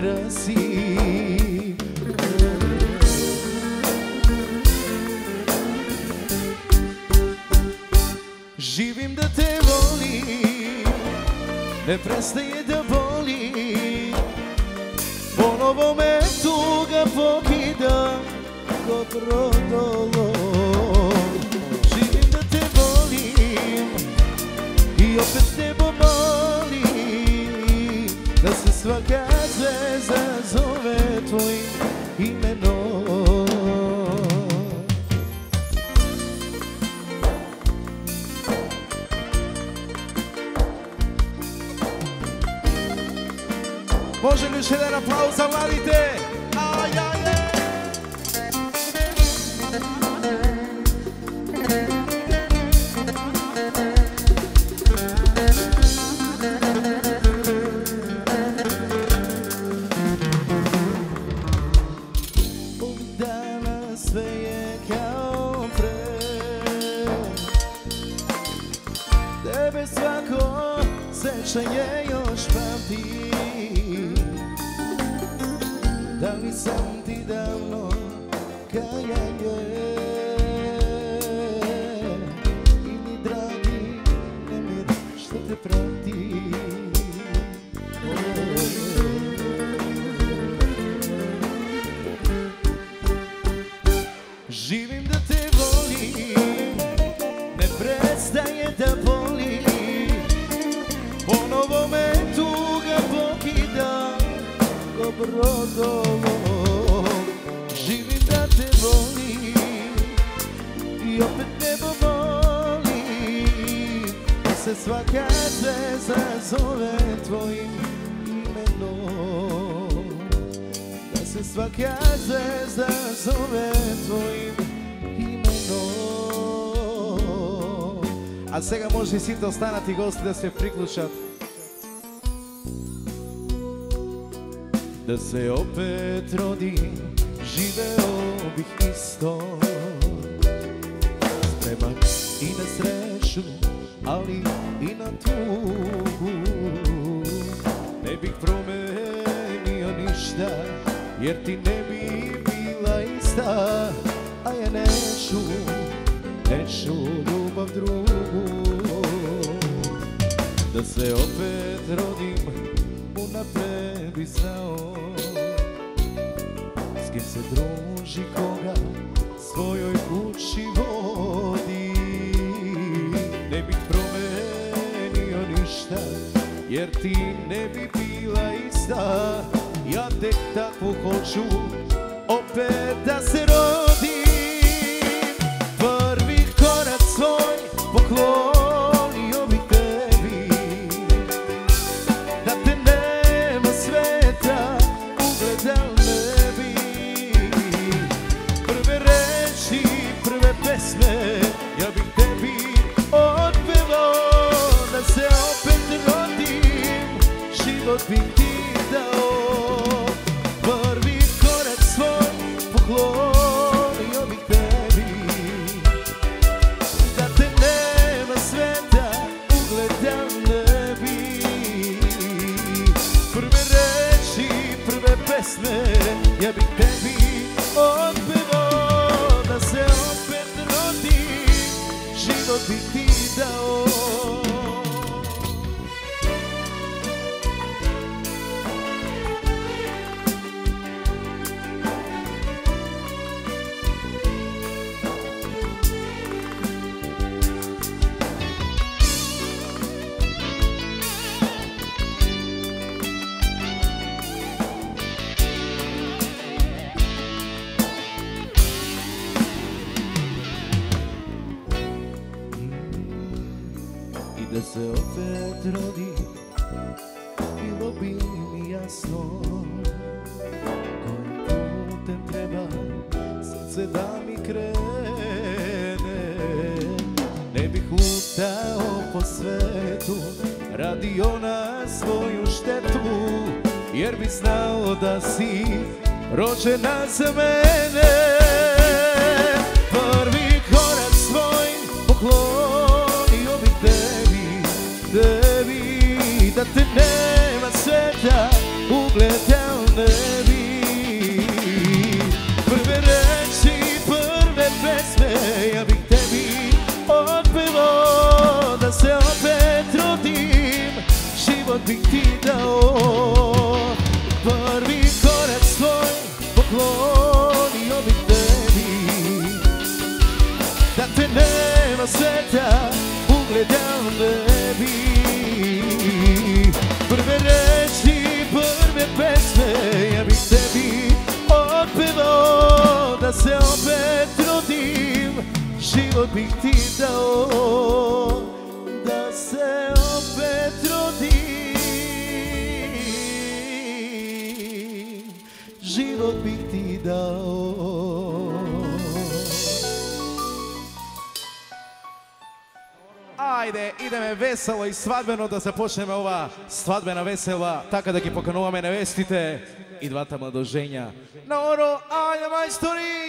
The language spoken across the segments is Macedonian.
krasi. Živim da te volim, ne prestaje da boli Ponovo me tuga pokida, dobro. може и сите останати гости да се приклучат. Да се опет роди, живео бих исто. se opet rodim Unapred i znao. S kim se druži koga Svojoj kući vodi. Ne bih promenio ništa Jer ti ne bi bila ista. Ja tek takvu hoću Așenează-me свадбено да започнеме ова свадбена весела, така да ги покануваме невестите и двата младоженја. На оро, ајде мајстори!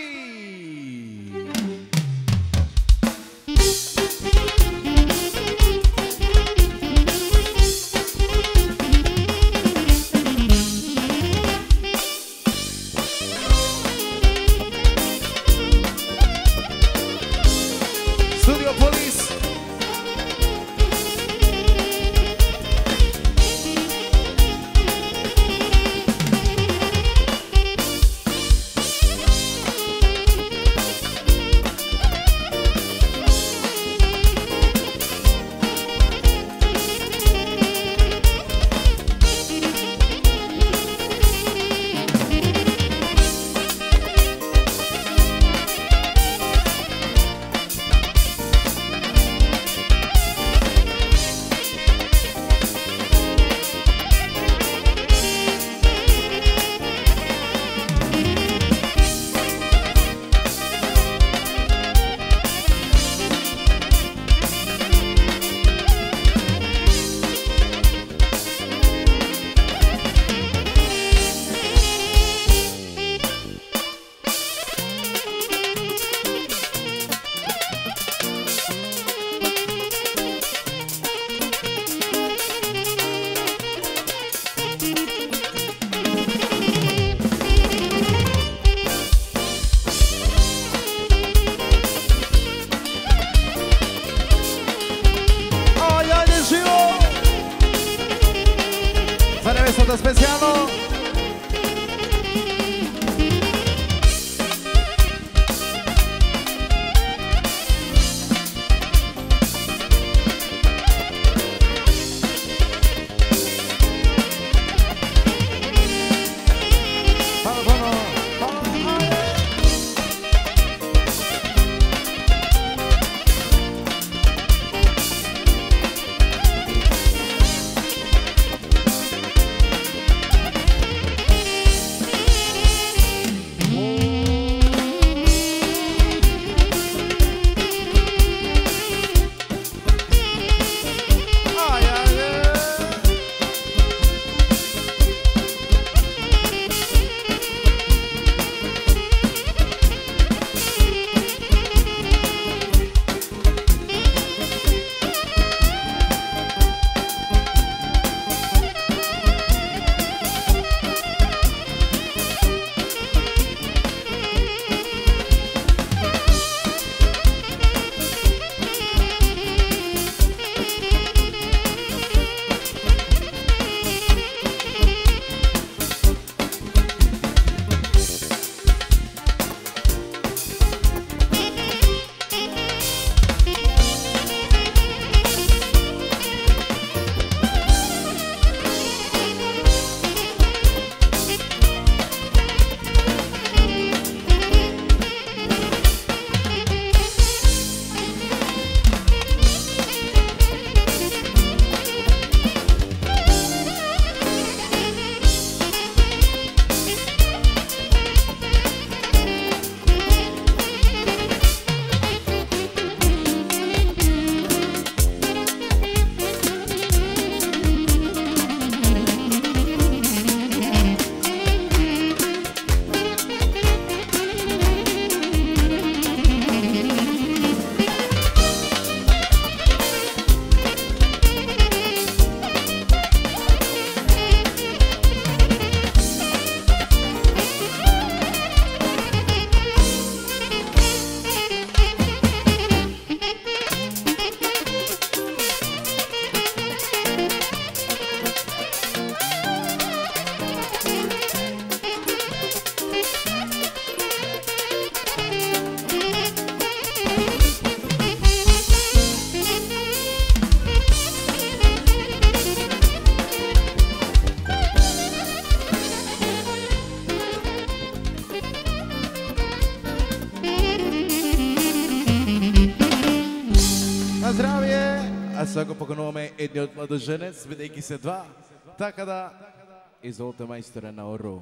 Едниот младоженец, бидејќи се два. Така да, изволте мајстора на Ору.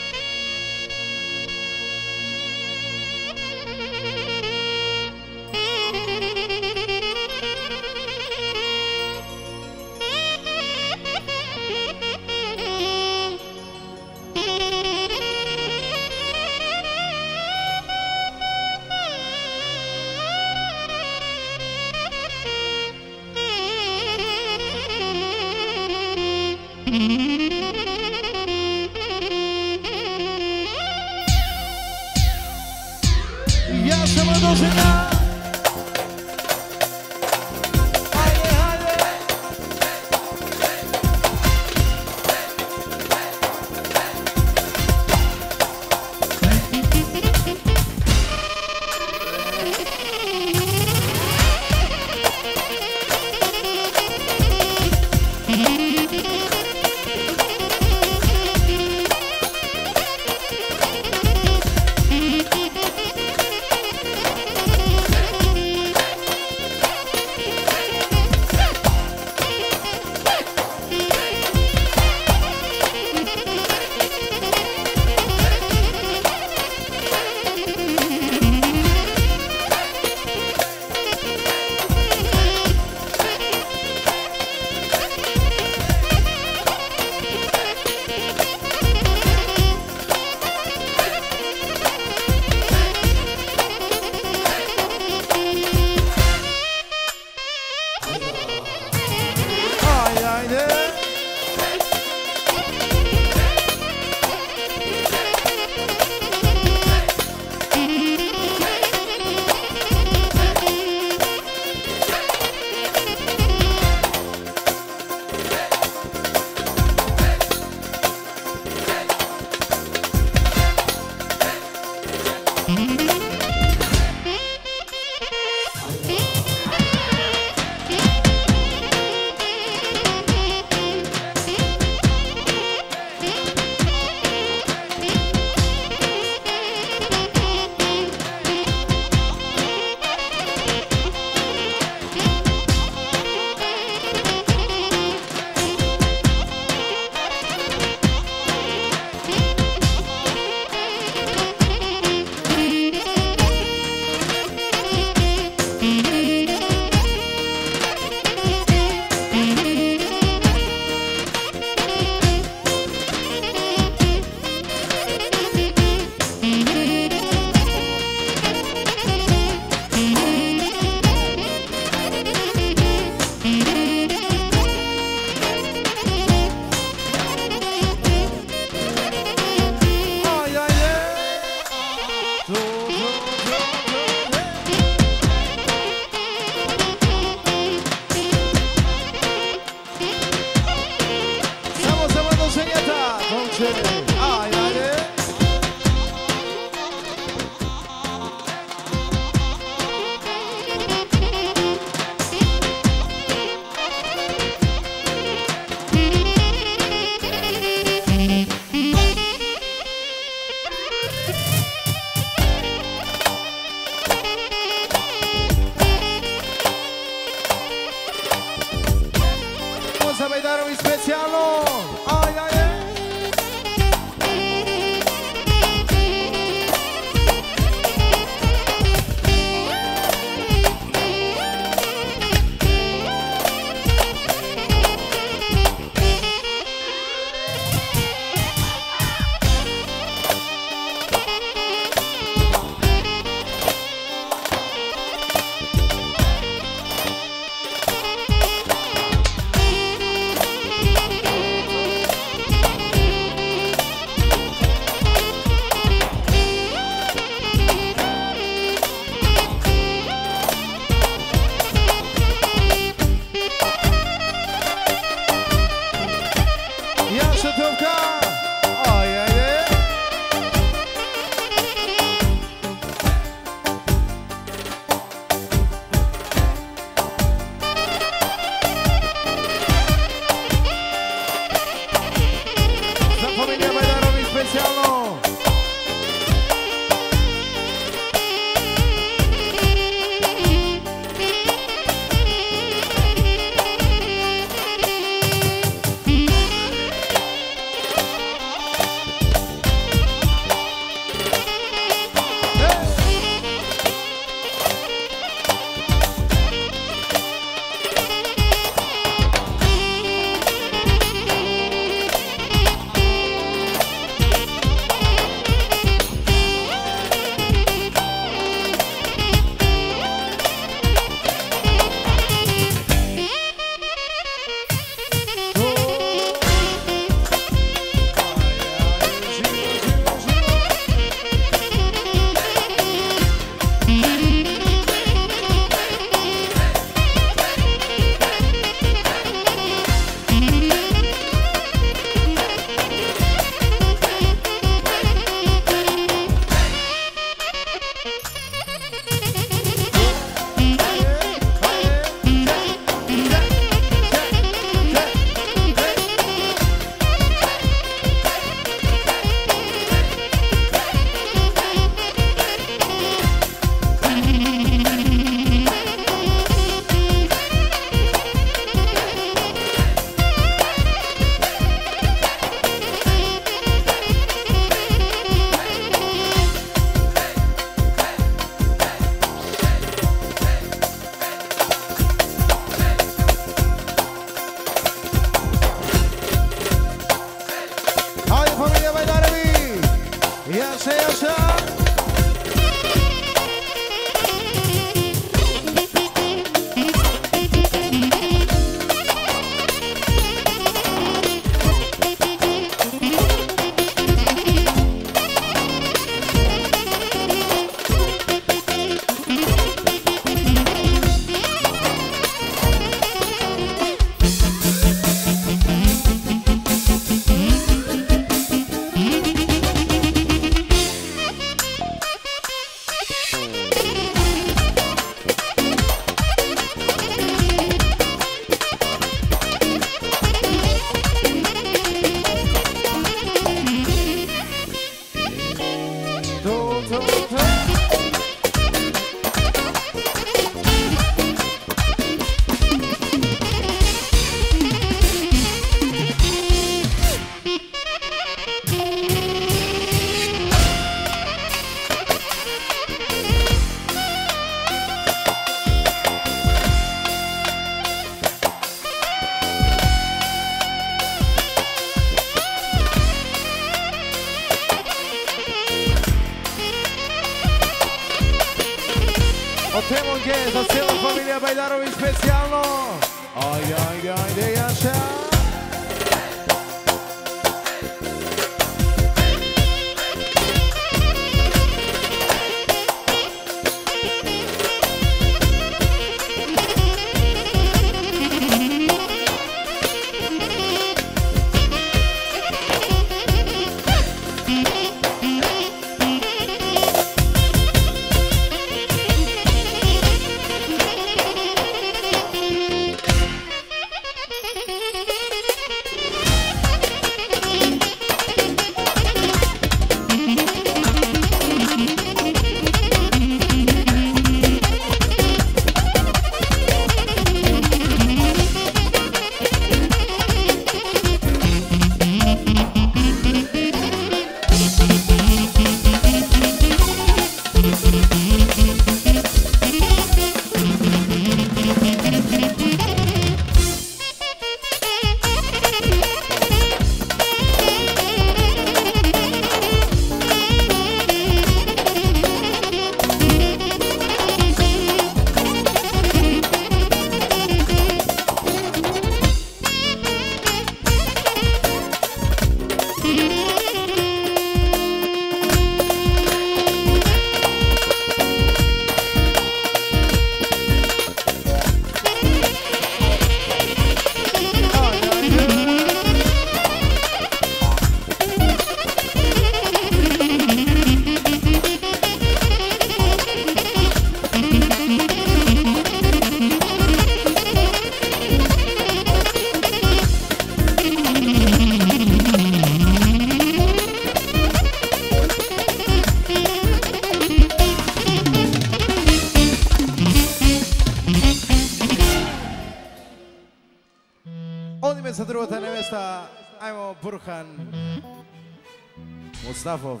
Мустафов.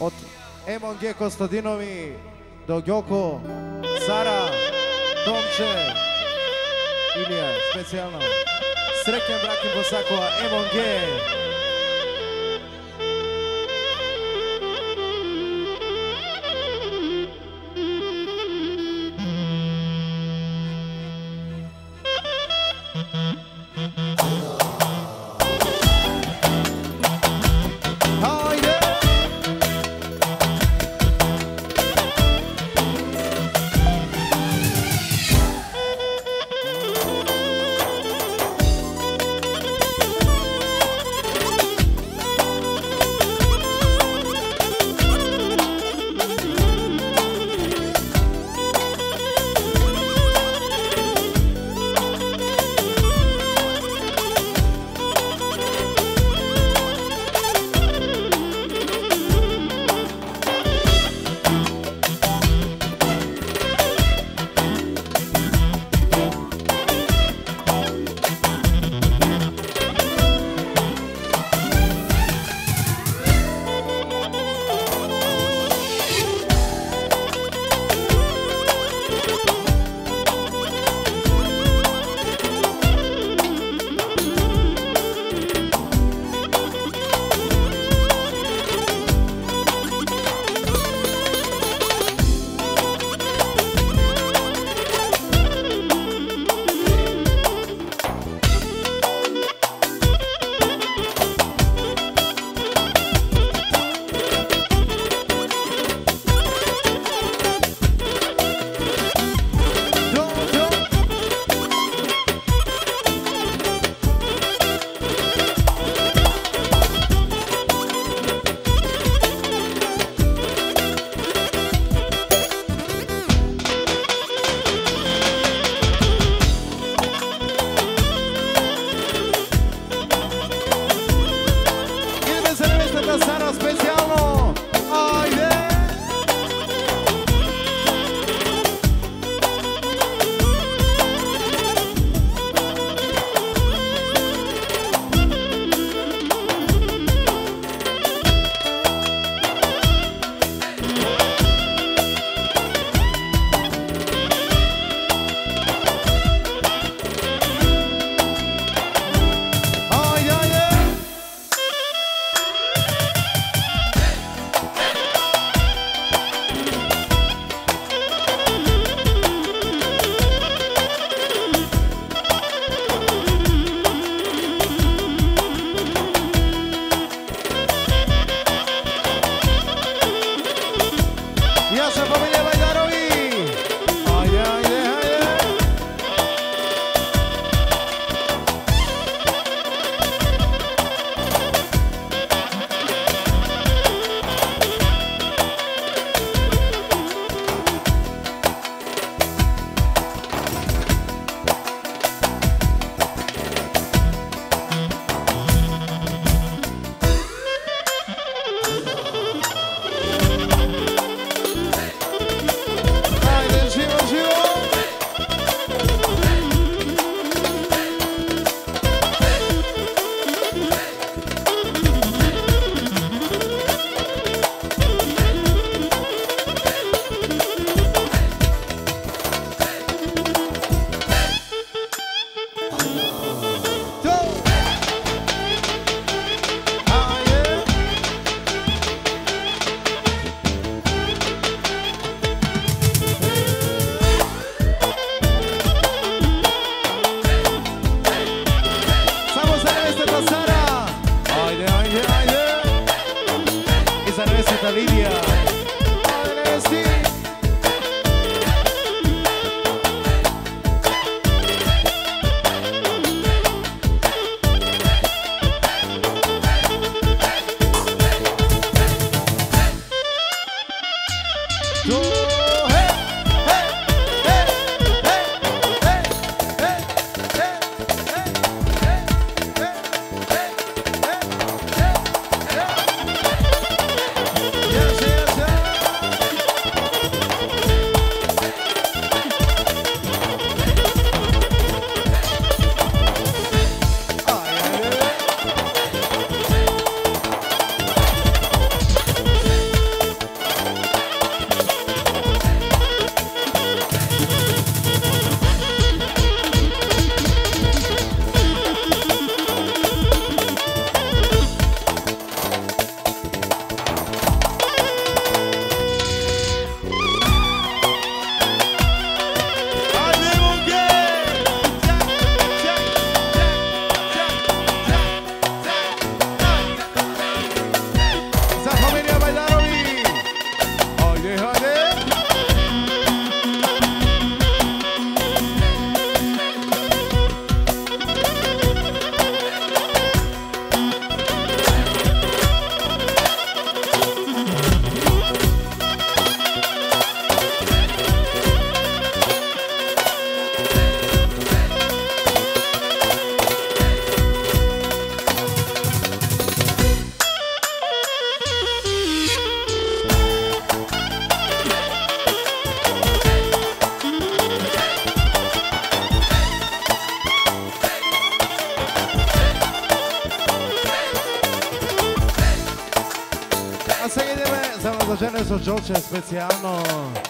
Од МНГ Костадинови до Ѓоко, Сара, Томче, Илија, специјално. Среќен брак им во сакоа МНГ. Giorgio Speziano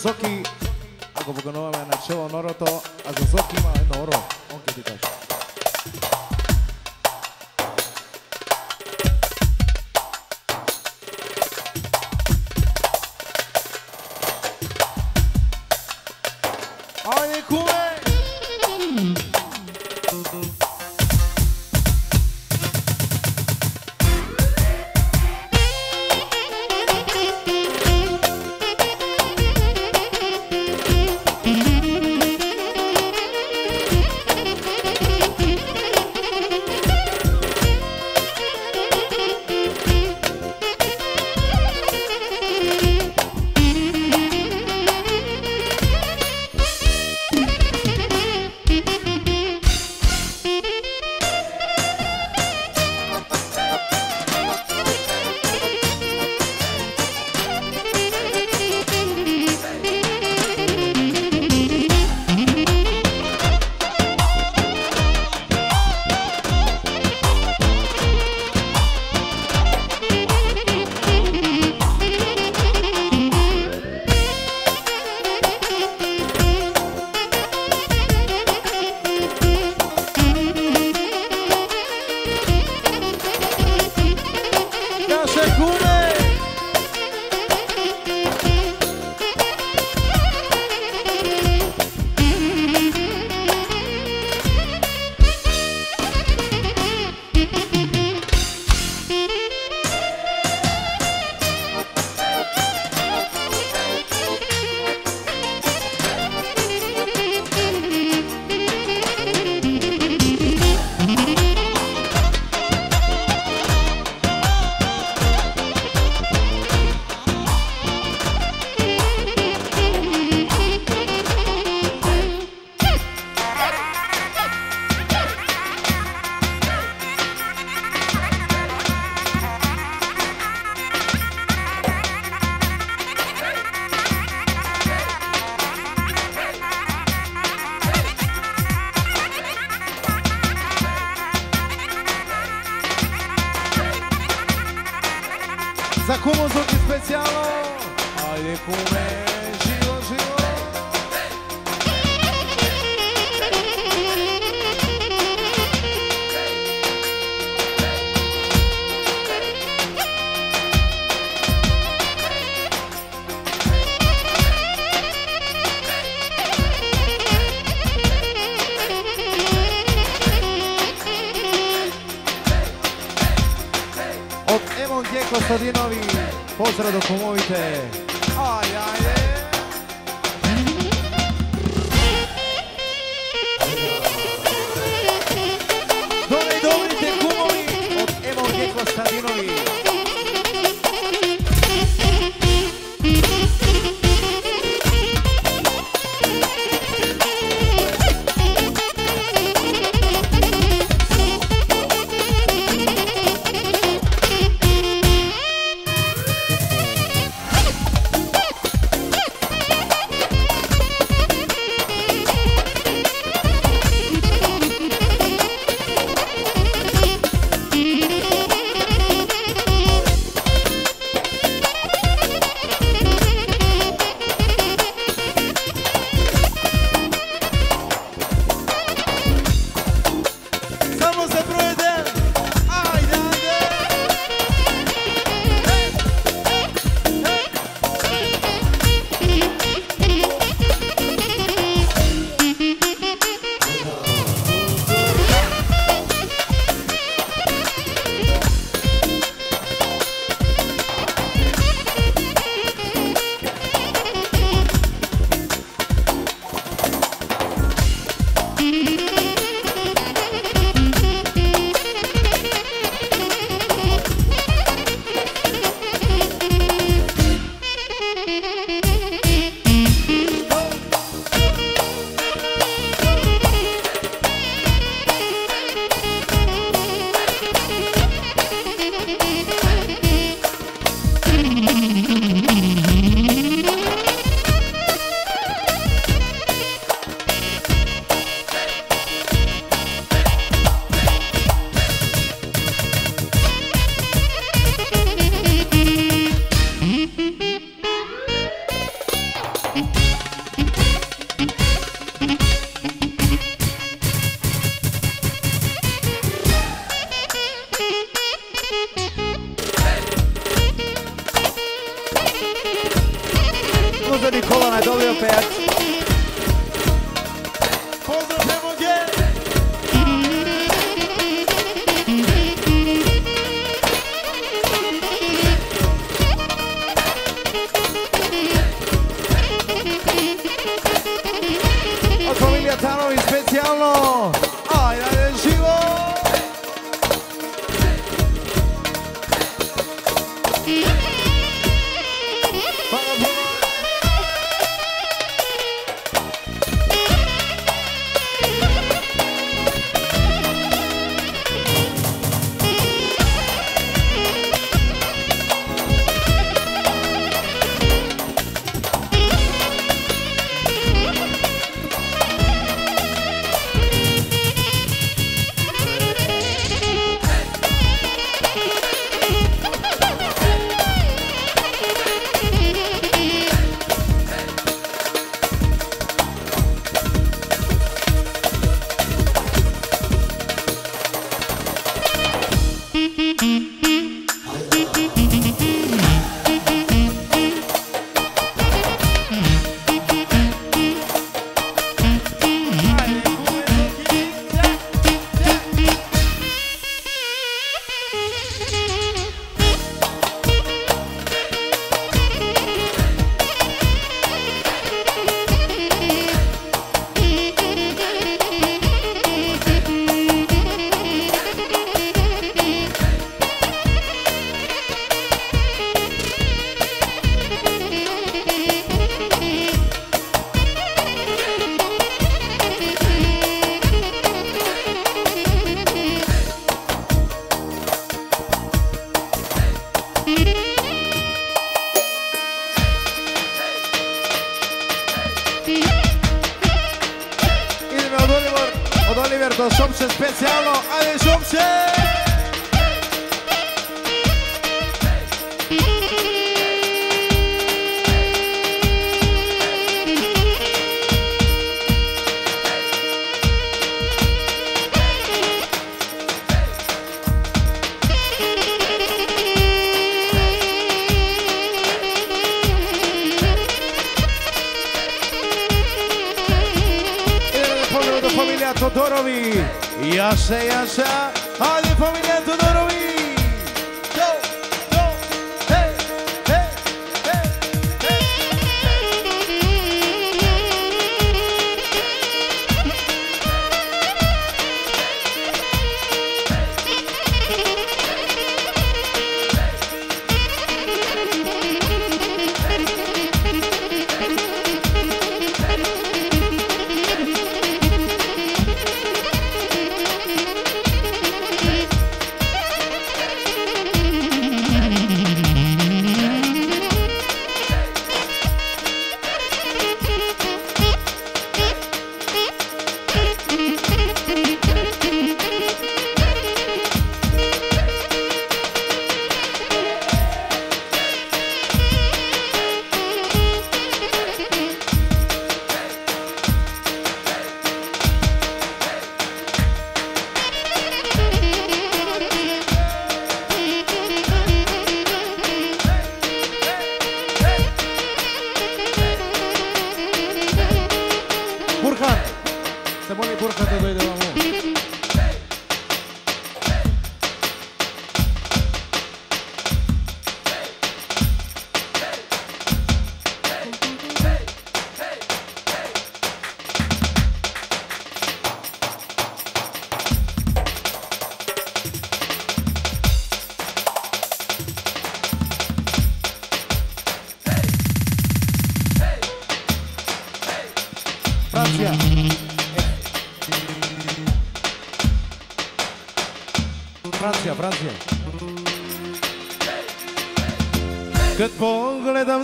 só que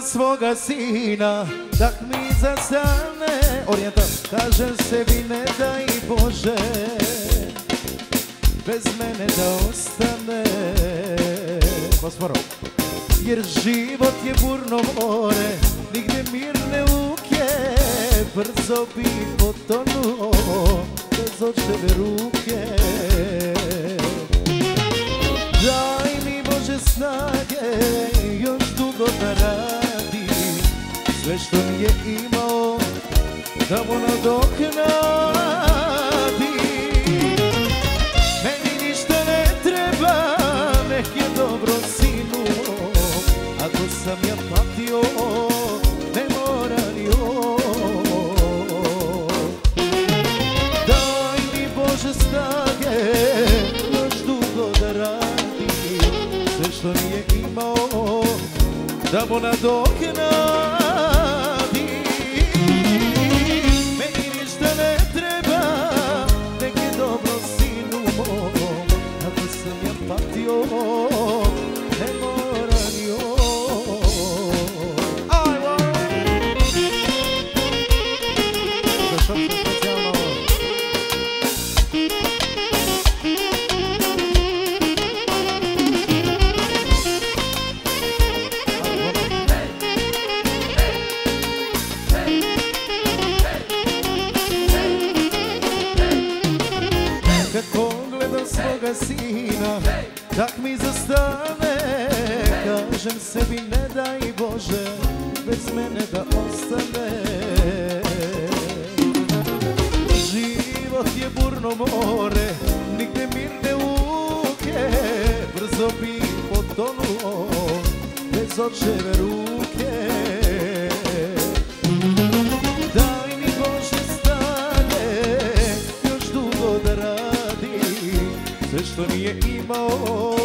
svoga sina Tak mi zastane Orijental Kaže sebi ne daj Bože Bez mene da ostane. Jer život je burno more Nigde mirne luke Brzo bi potonuo Bez očeve ruke Daj mi Bože snage Još dugo da radim. Sve što je imao da mu nadoknadi samo kasina Tak mi zastane. Kažem sebi ne daj Bože Bez mene da ostane. Život je burno more Nigde mirne uke Brzo bi potonuo Bez očeve ruke uvijek imao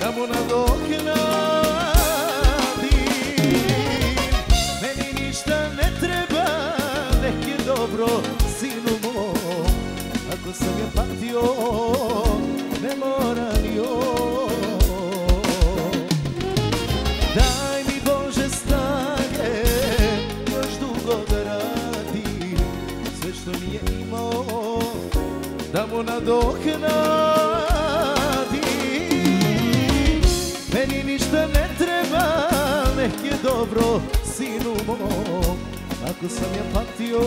da mu nadoknadim. Meni ništa ne treba, nek je dobro sinu moj Ako sam je patio, ne mora ni on Daj mi Bože snage, još dugo da radi Sve što nije imao, da mu nadoknadim. dobro, sinu mom, ako sam ja patio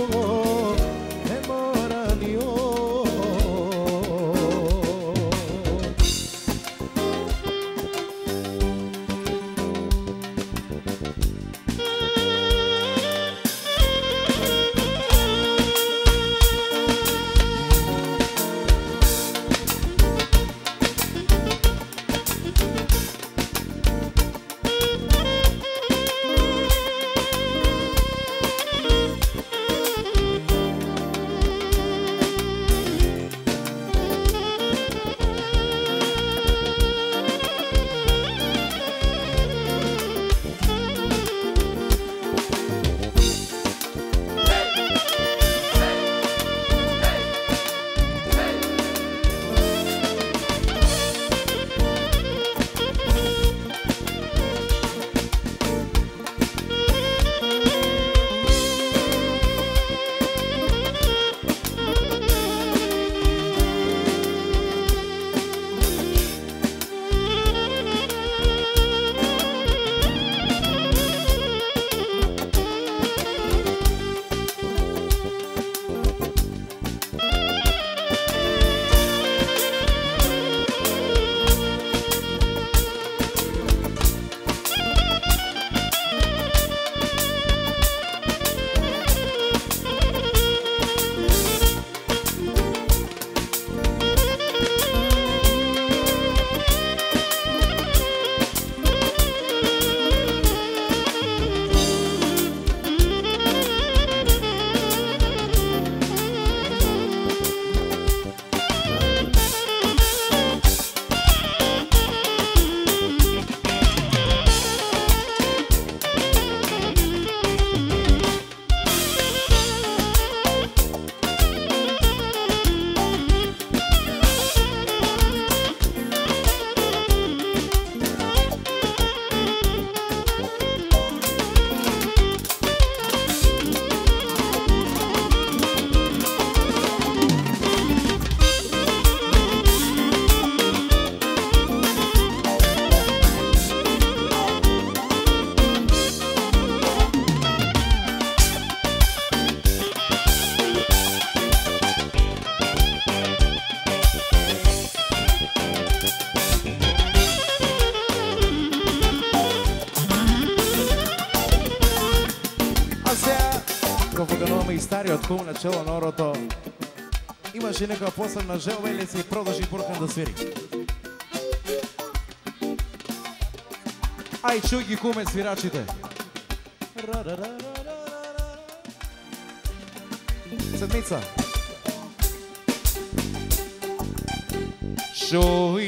стариот кум на чело на орото имаше некоја посебна желба или се продолжи Бурхан да свири. Ај, чуј ги куме свирачите. Седмица. Шој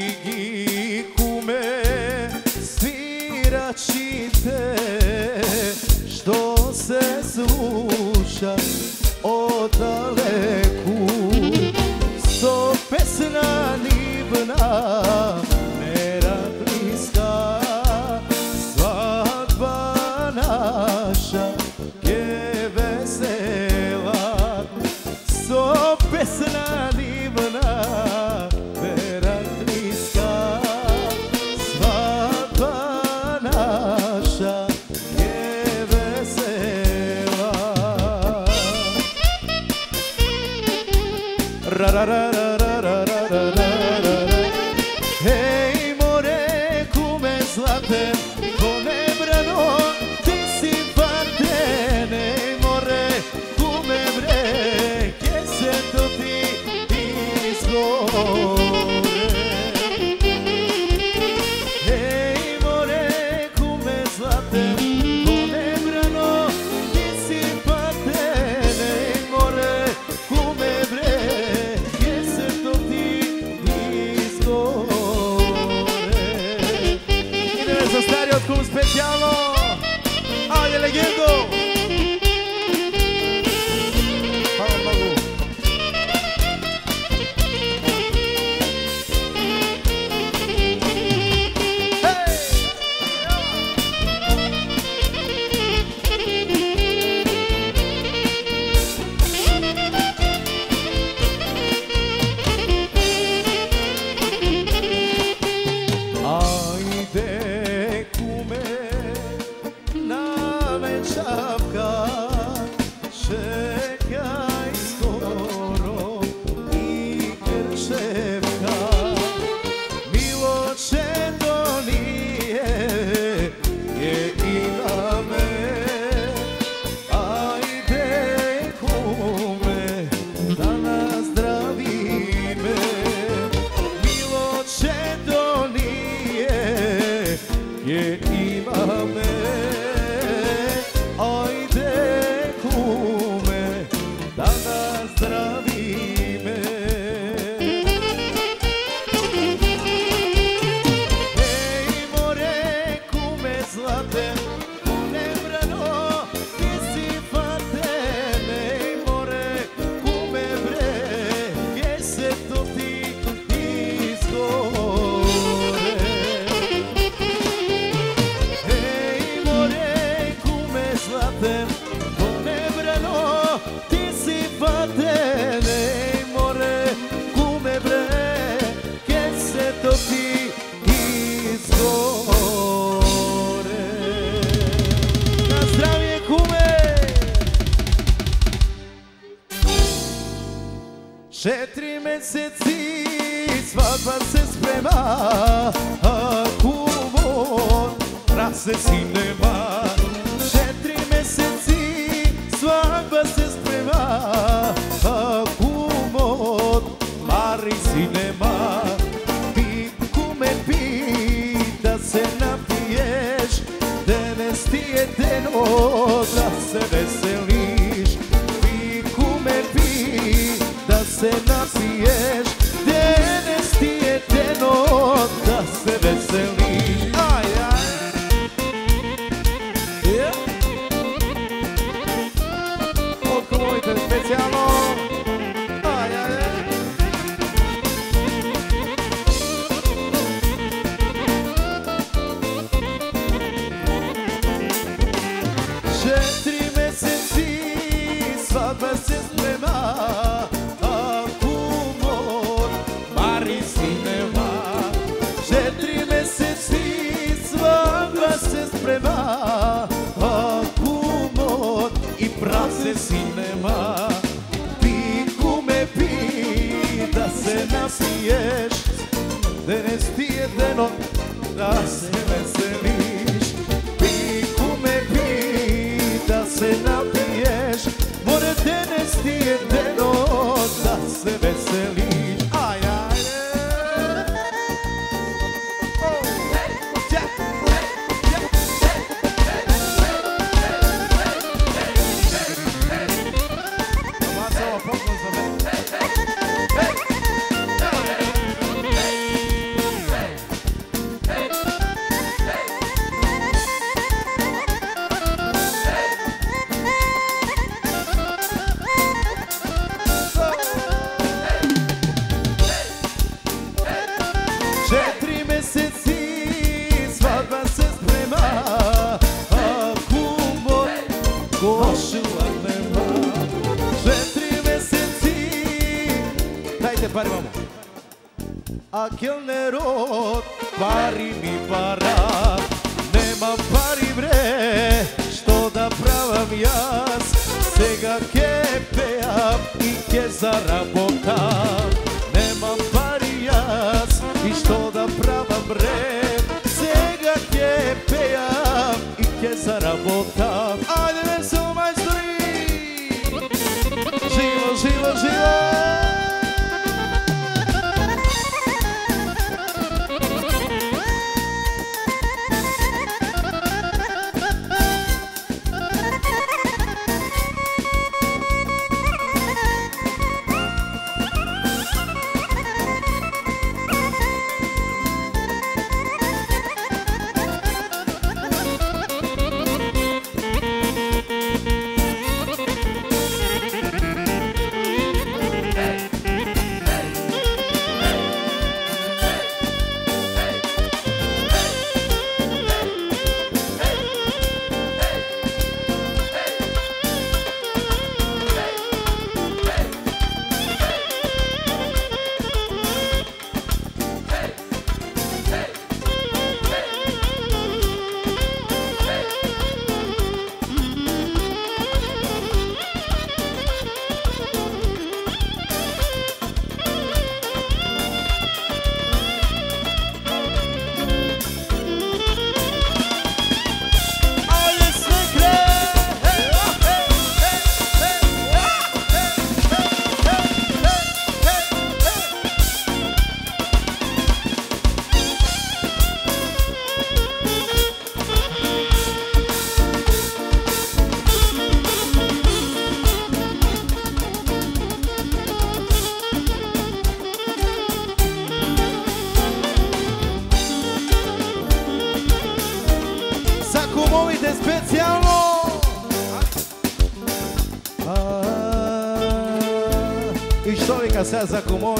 da da da da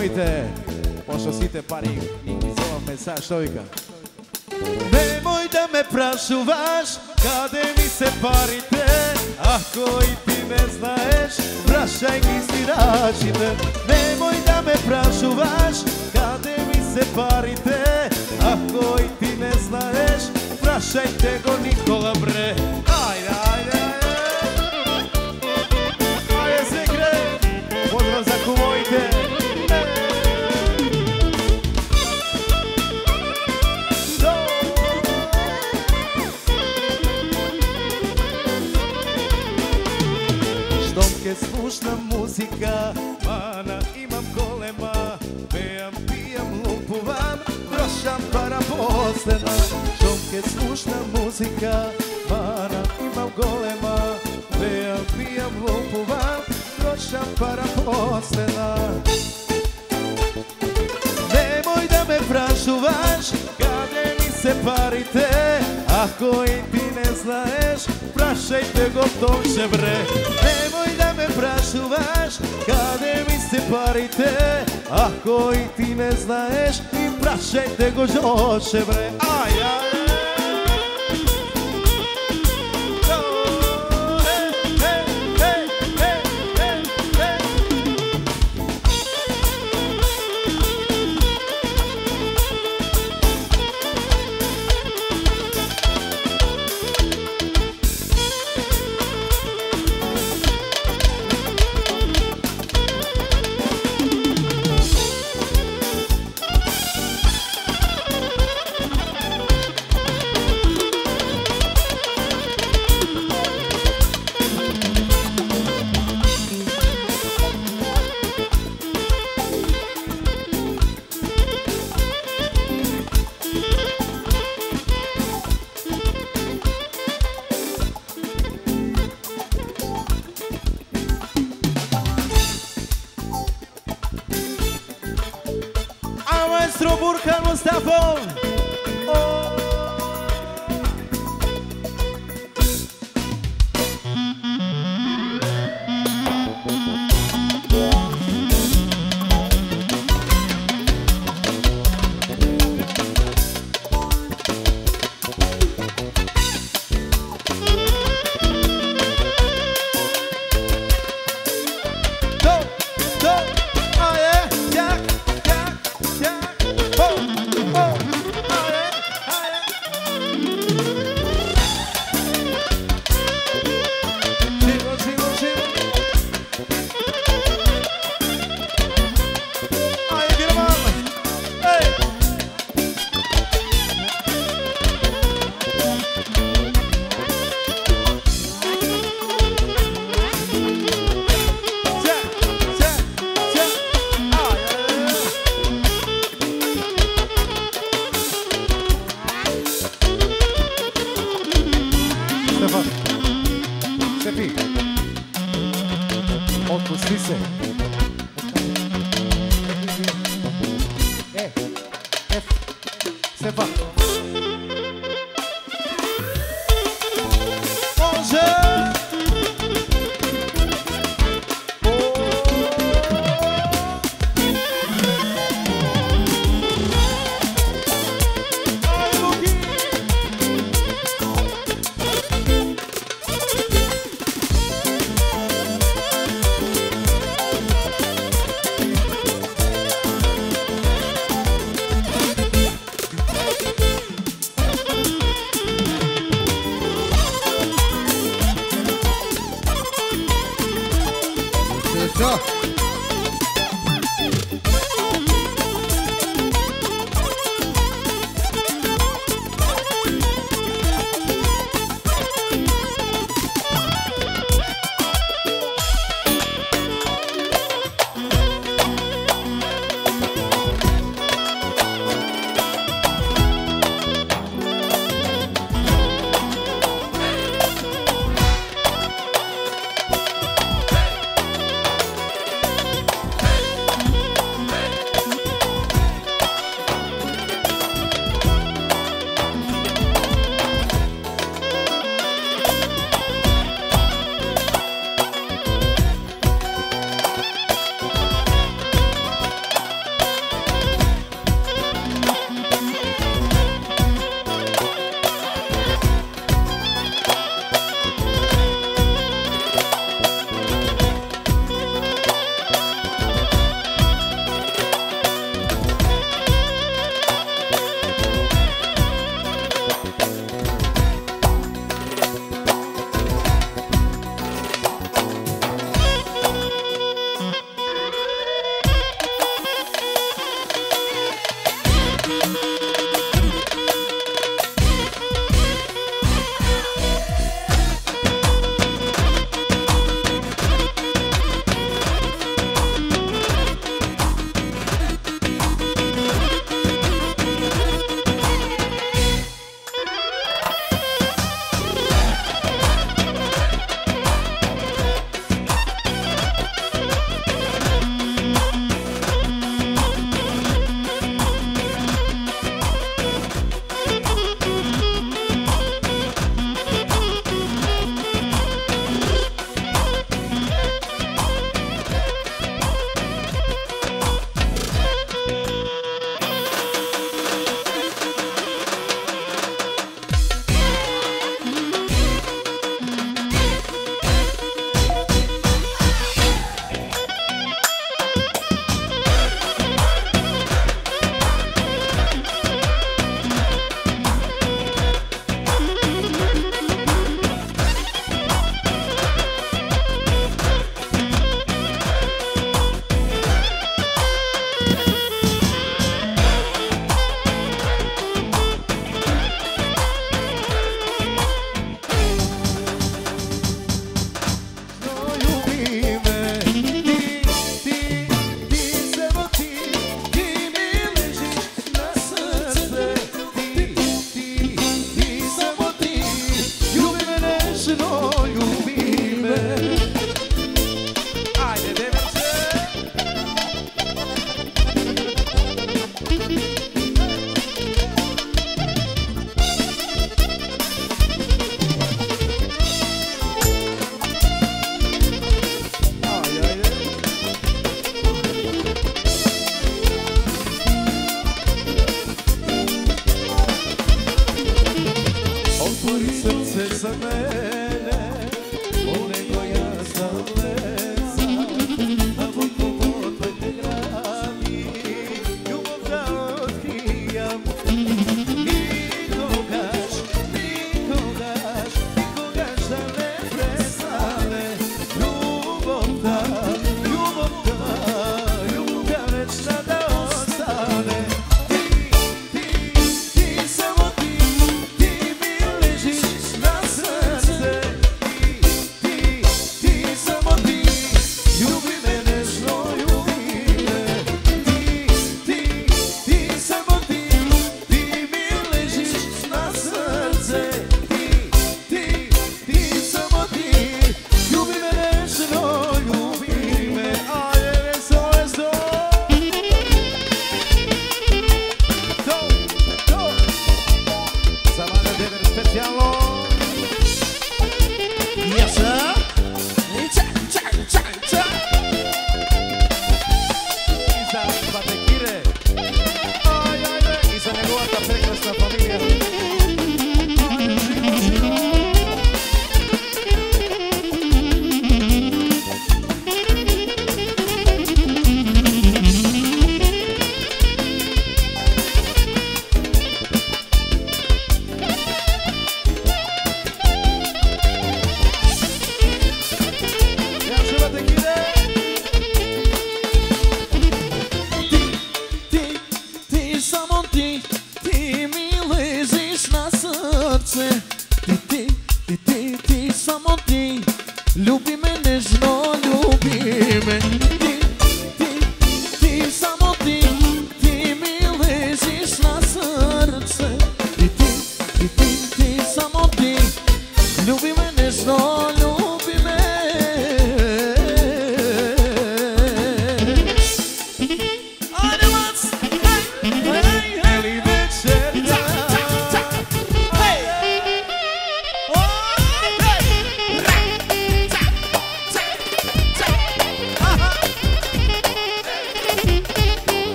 моите. Пошто сите пари ги земавме са, што вика? Немој да ме прашуваш каде ми се парите Ако и ти не знаеш, прашај ги сирачите. Немој да ме прашуваш каде ми се парите Ако и ти не знаеш, прашајте го Никола Бре ајде, музика, мана имам голема, пеам, пијам, лупувам, трошам пара последна. Штом ке слушна музика, мана имам голема, пеам, пијам, лупувам, трошам пара последна. Немој да ме прашуваш каде ми се парите Ако и ти не знаеш, прашајте го Томше бре Немој да ме прашуваш каде ми се парите Ако и ти не знаеш, и прашајте го Жоше бре. Ај, ај,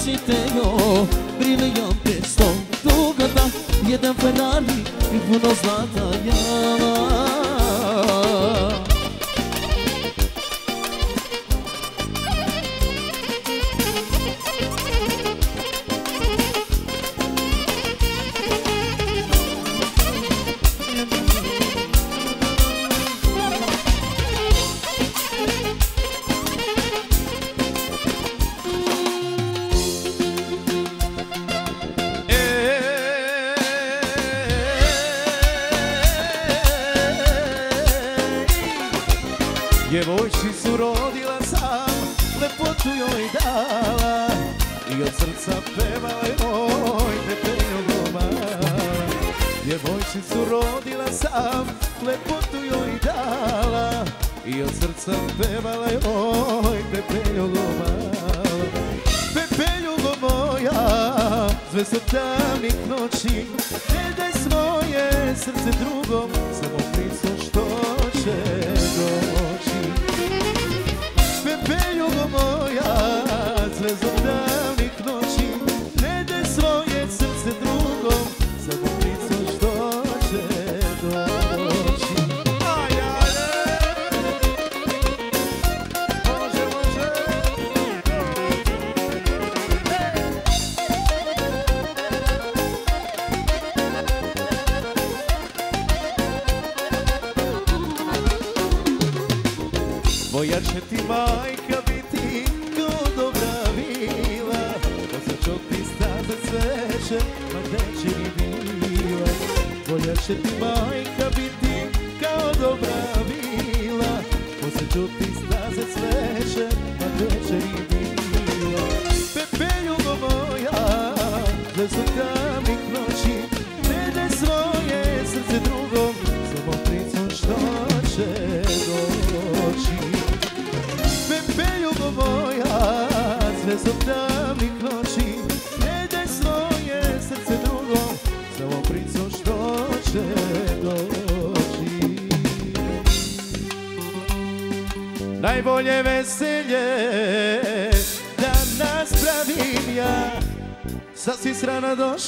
se tem.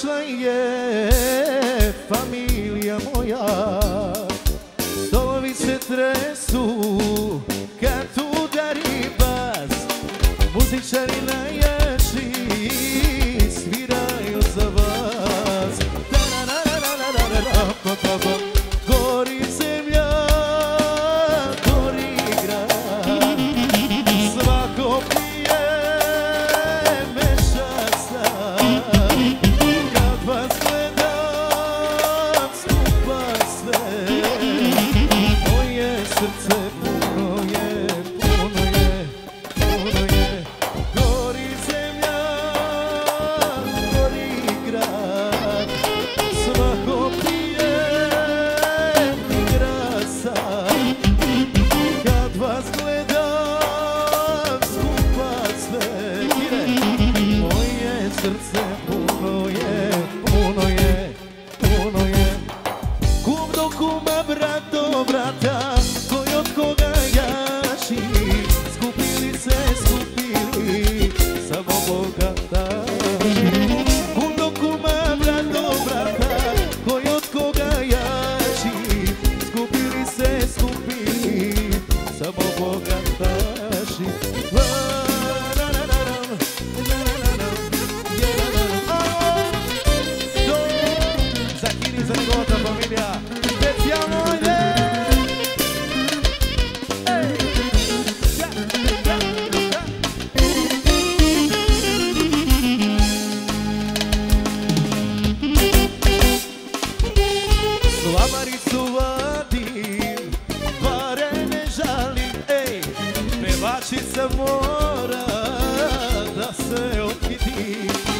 Yeah. se zamora da seu opidi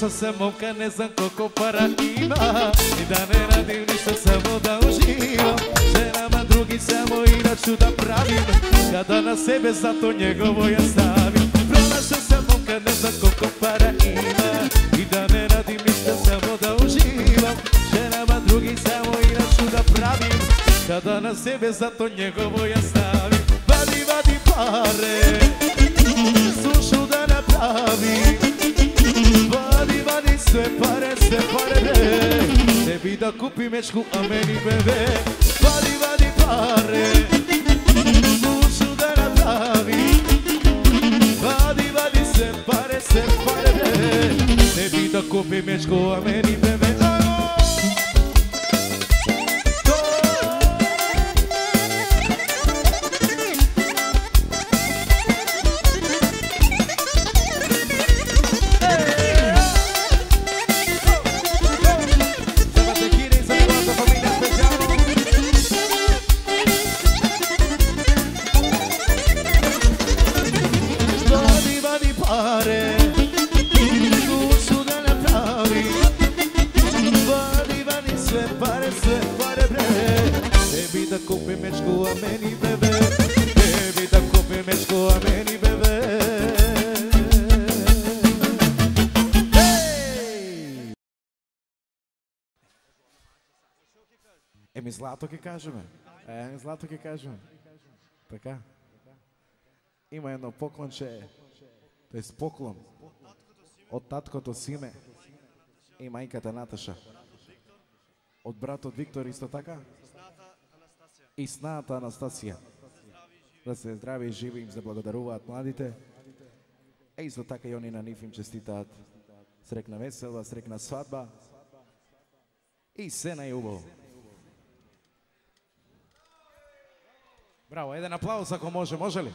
Našao sam momka, ne znam koliko para ima. I da ne radim ništa, samo da uživam. Ženama drugi samo inaču da pravim. Kada na sebe zato njegovo ja stavim. Pronašao sam momka, ne znam koliko para ima. I da ne radim ništa, samo da uživam. Ženama drugi samo inaču da pravim. Kada na sebe zato njegovo ja stavim. Vadi, vadi pare México, amém e bebê. Зато ќе кажам. Така. Има едно поклонче, тоест поклон од таткото Симе и мајката Наташа. Од братот Виктор исто така? И сната Анастасија. Да се здрави и живи им заблагодаруваат младите. Е исто така и они на нив им честитаат срекна весела, срекна свадба. И се најубаво. Браво, еден аплауз ако може, може ли?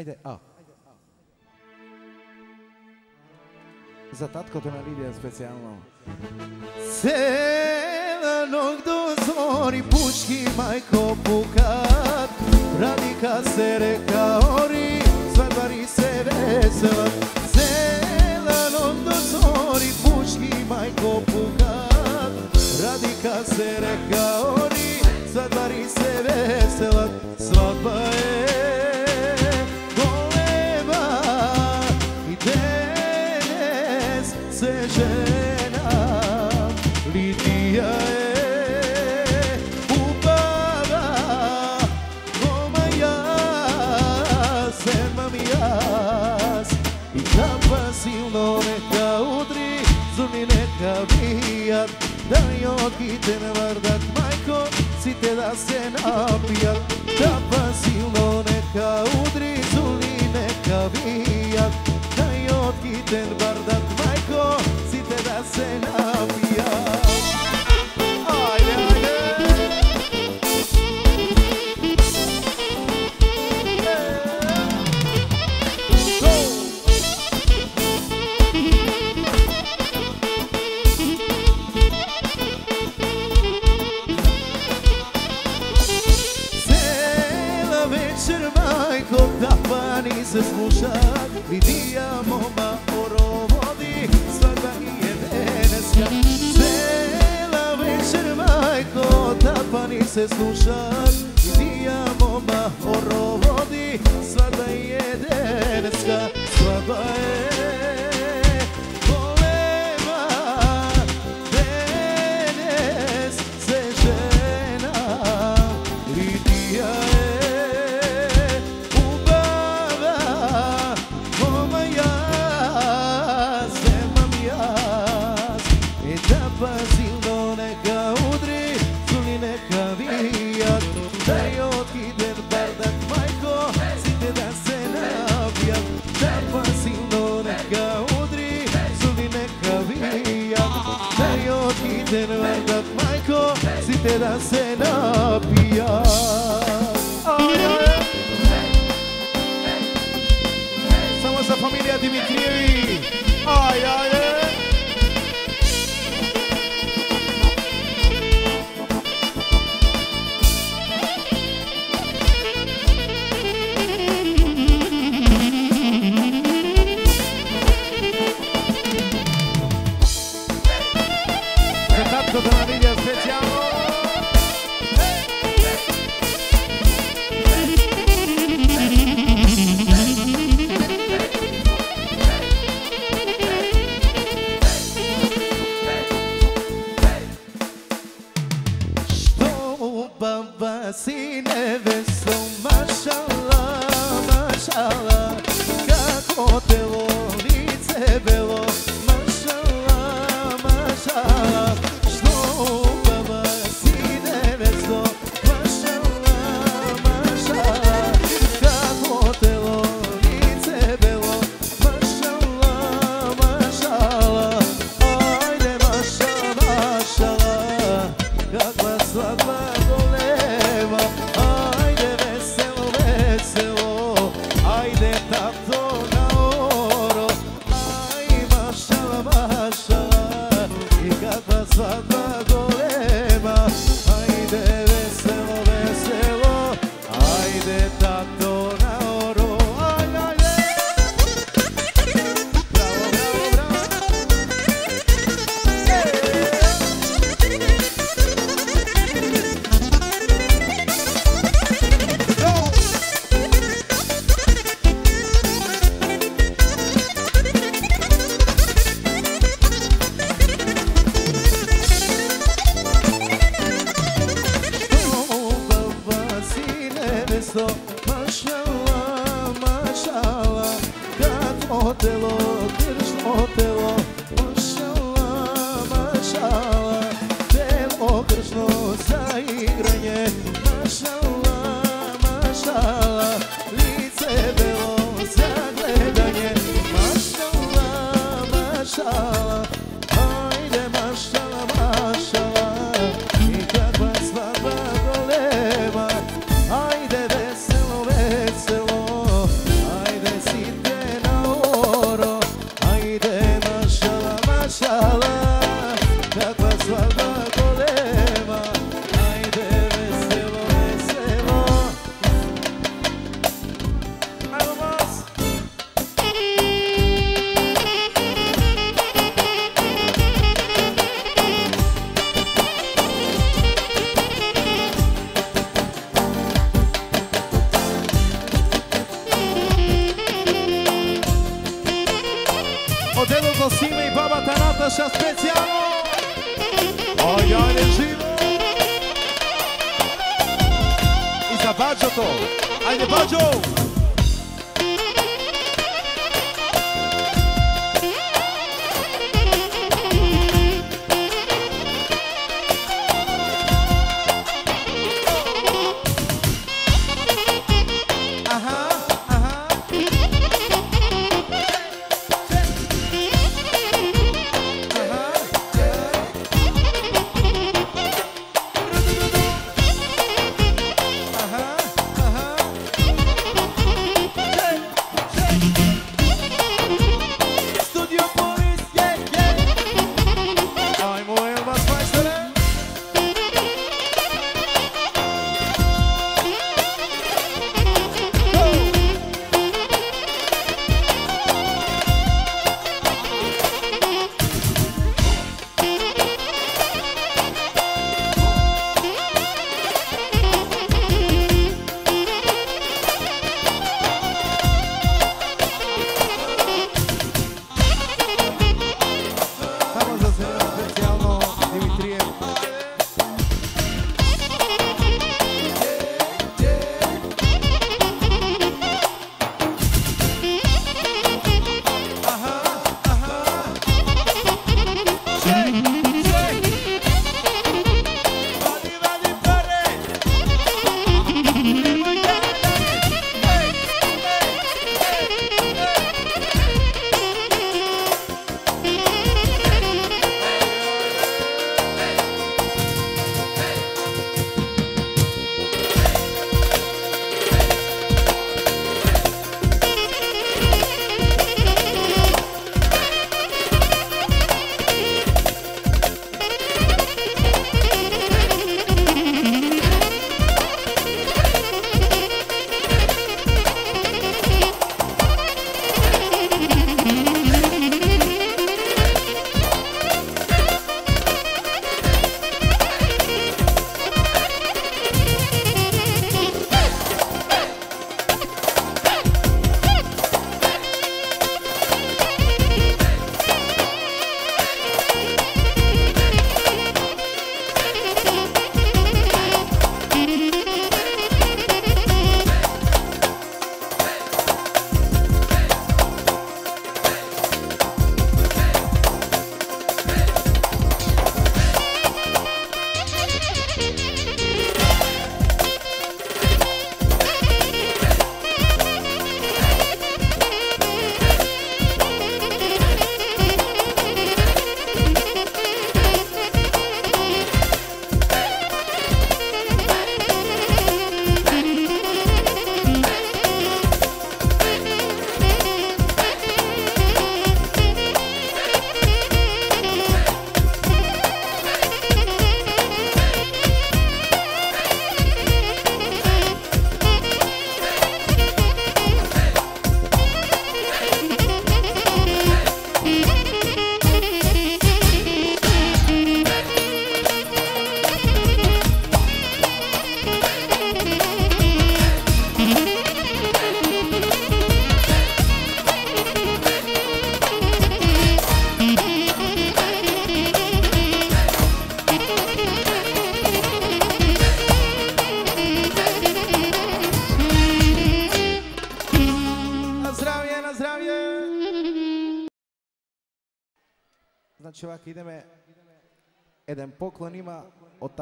Ајде, а. За таткото на Лидија специјално. Цела ног до зори пушки мајко пукат, радика се река ори, свадбари се веселат. Цела ног до зори пушки мајко пукат, радика се река ори, Sen verdet Michael, si te das en apial Jesús.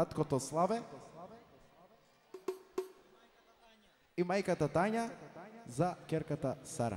Таткото Славе и мајката Тања за керката Сара.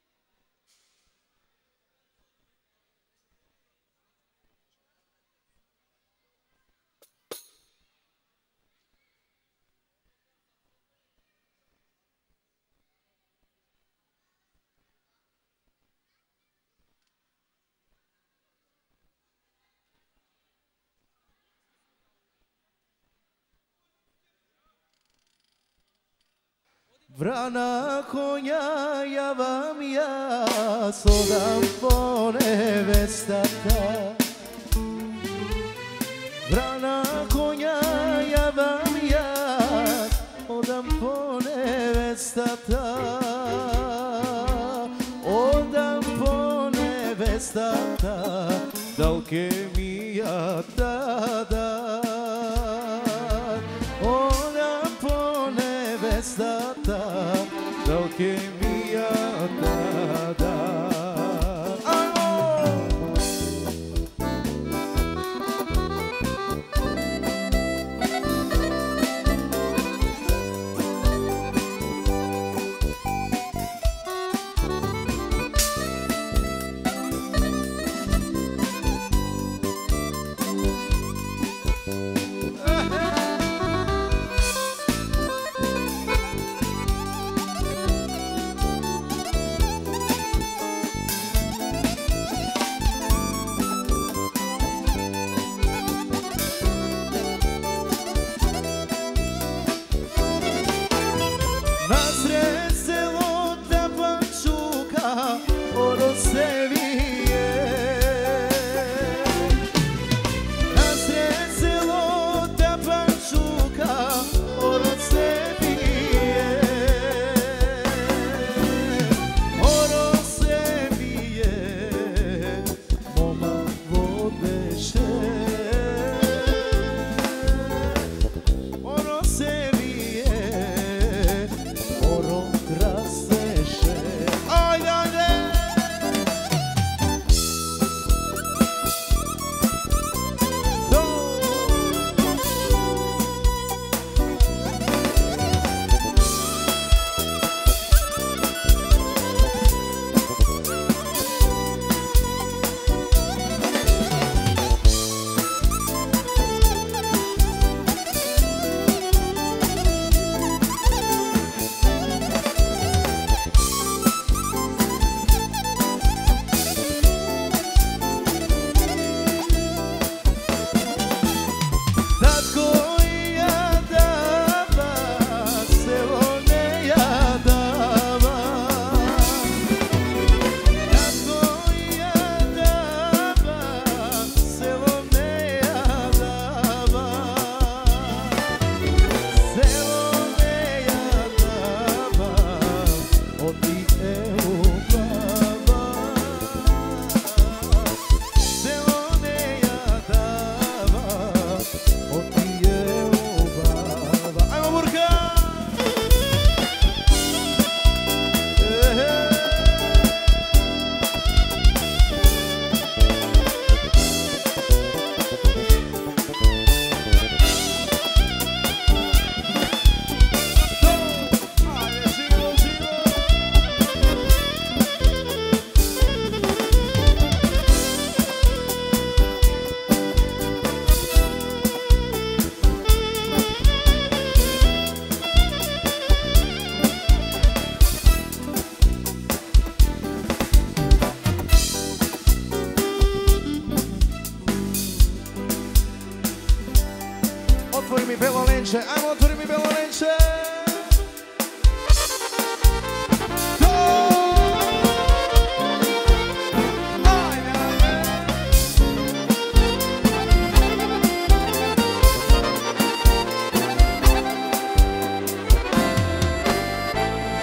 Vrana konja ja vam ja sodam po nevestata Vrana konja ja vam ja odam po nevestata Odam po nevestata mi ja tada Yeah.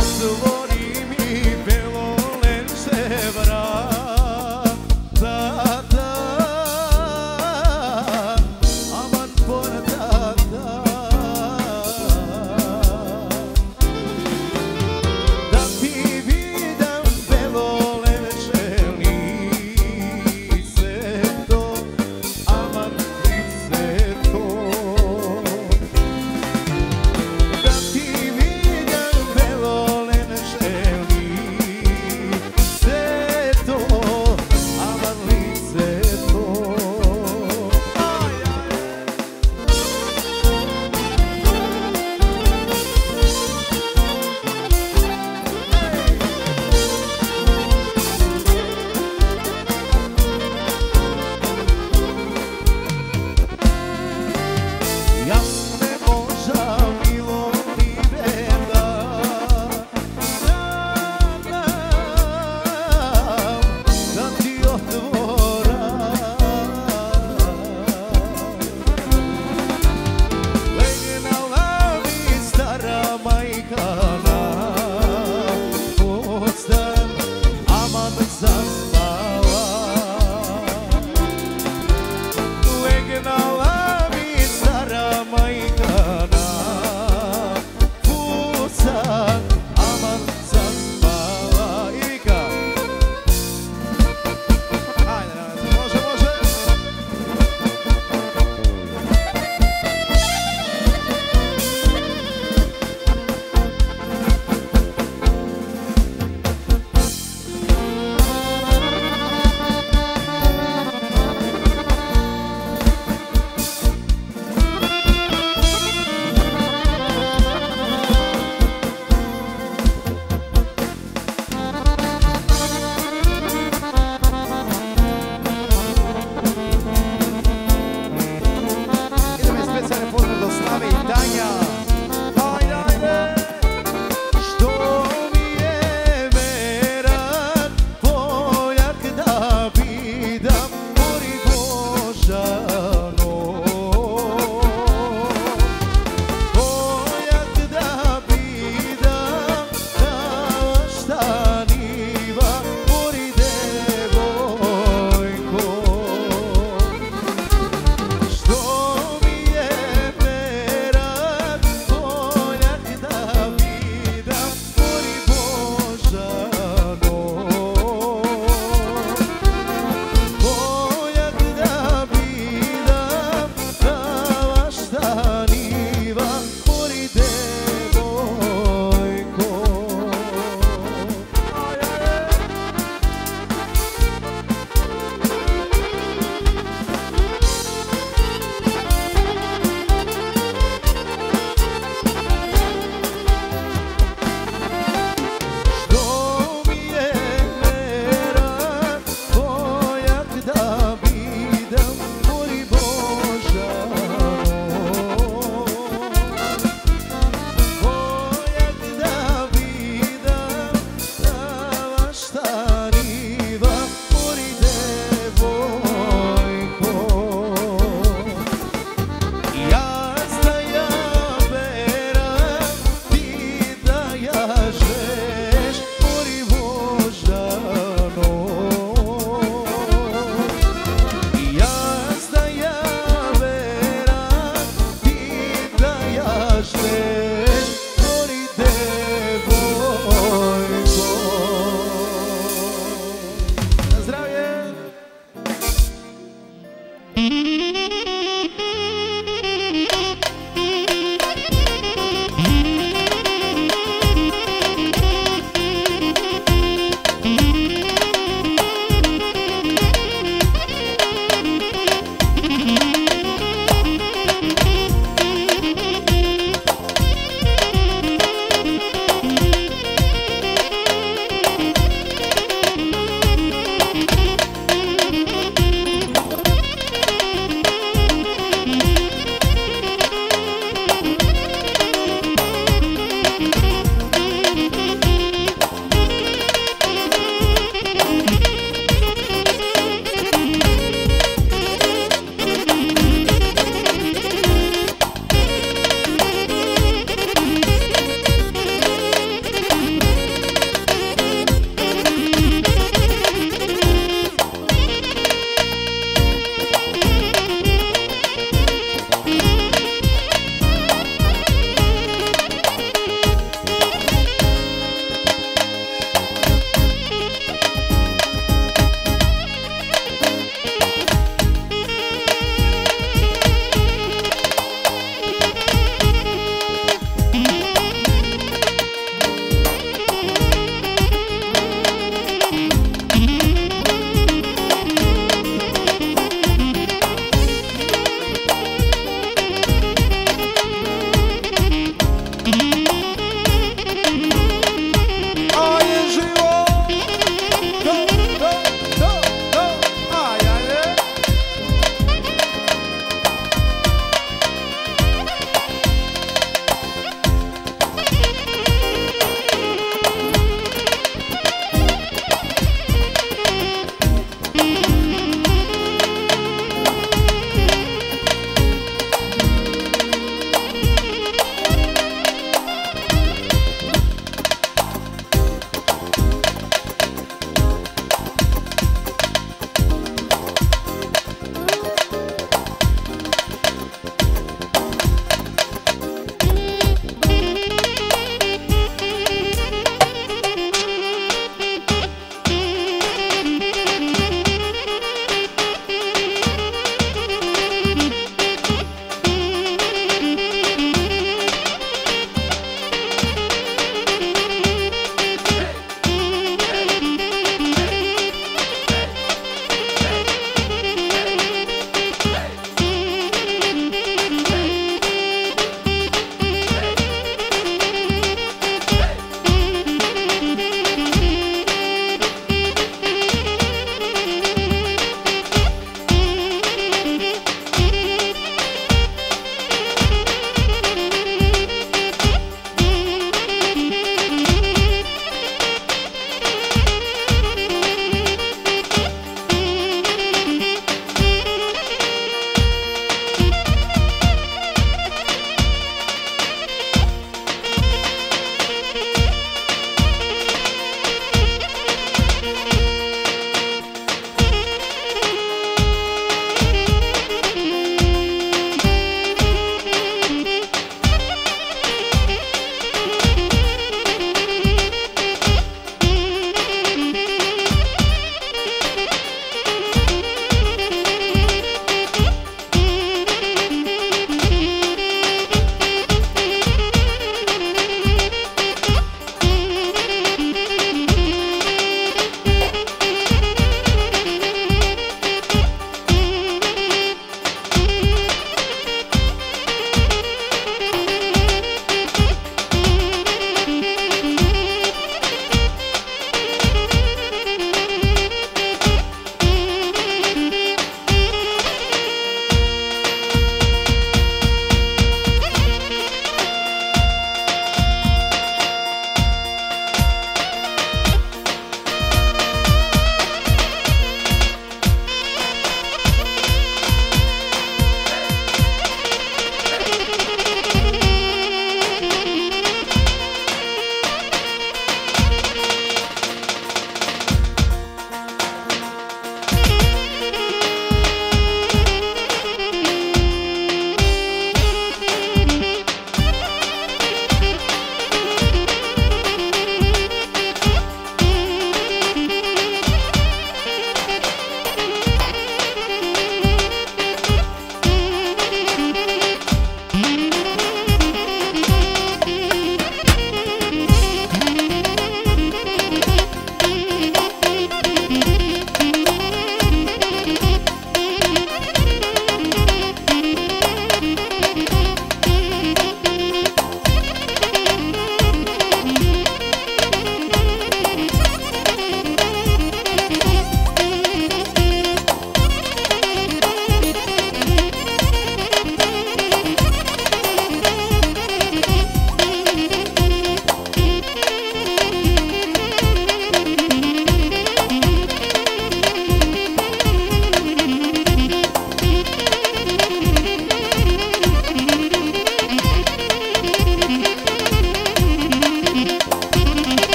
the road.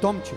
Томчик.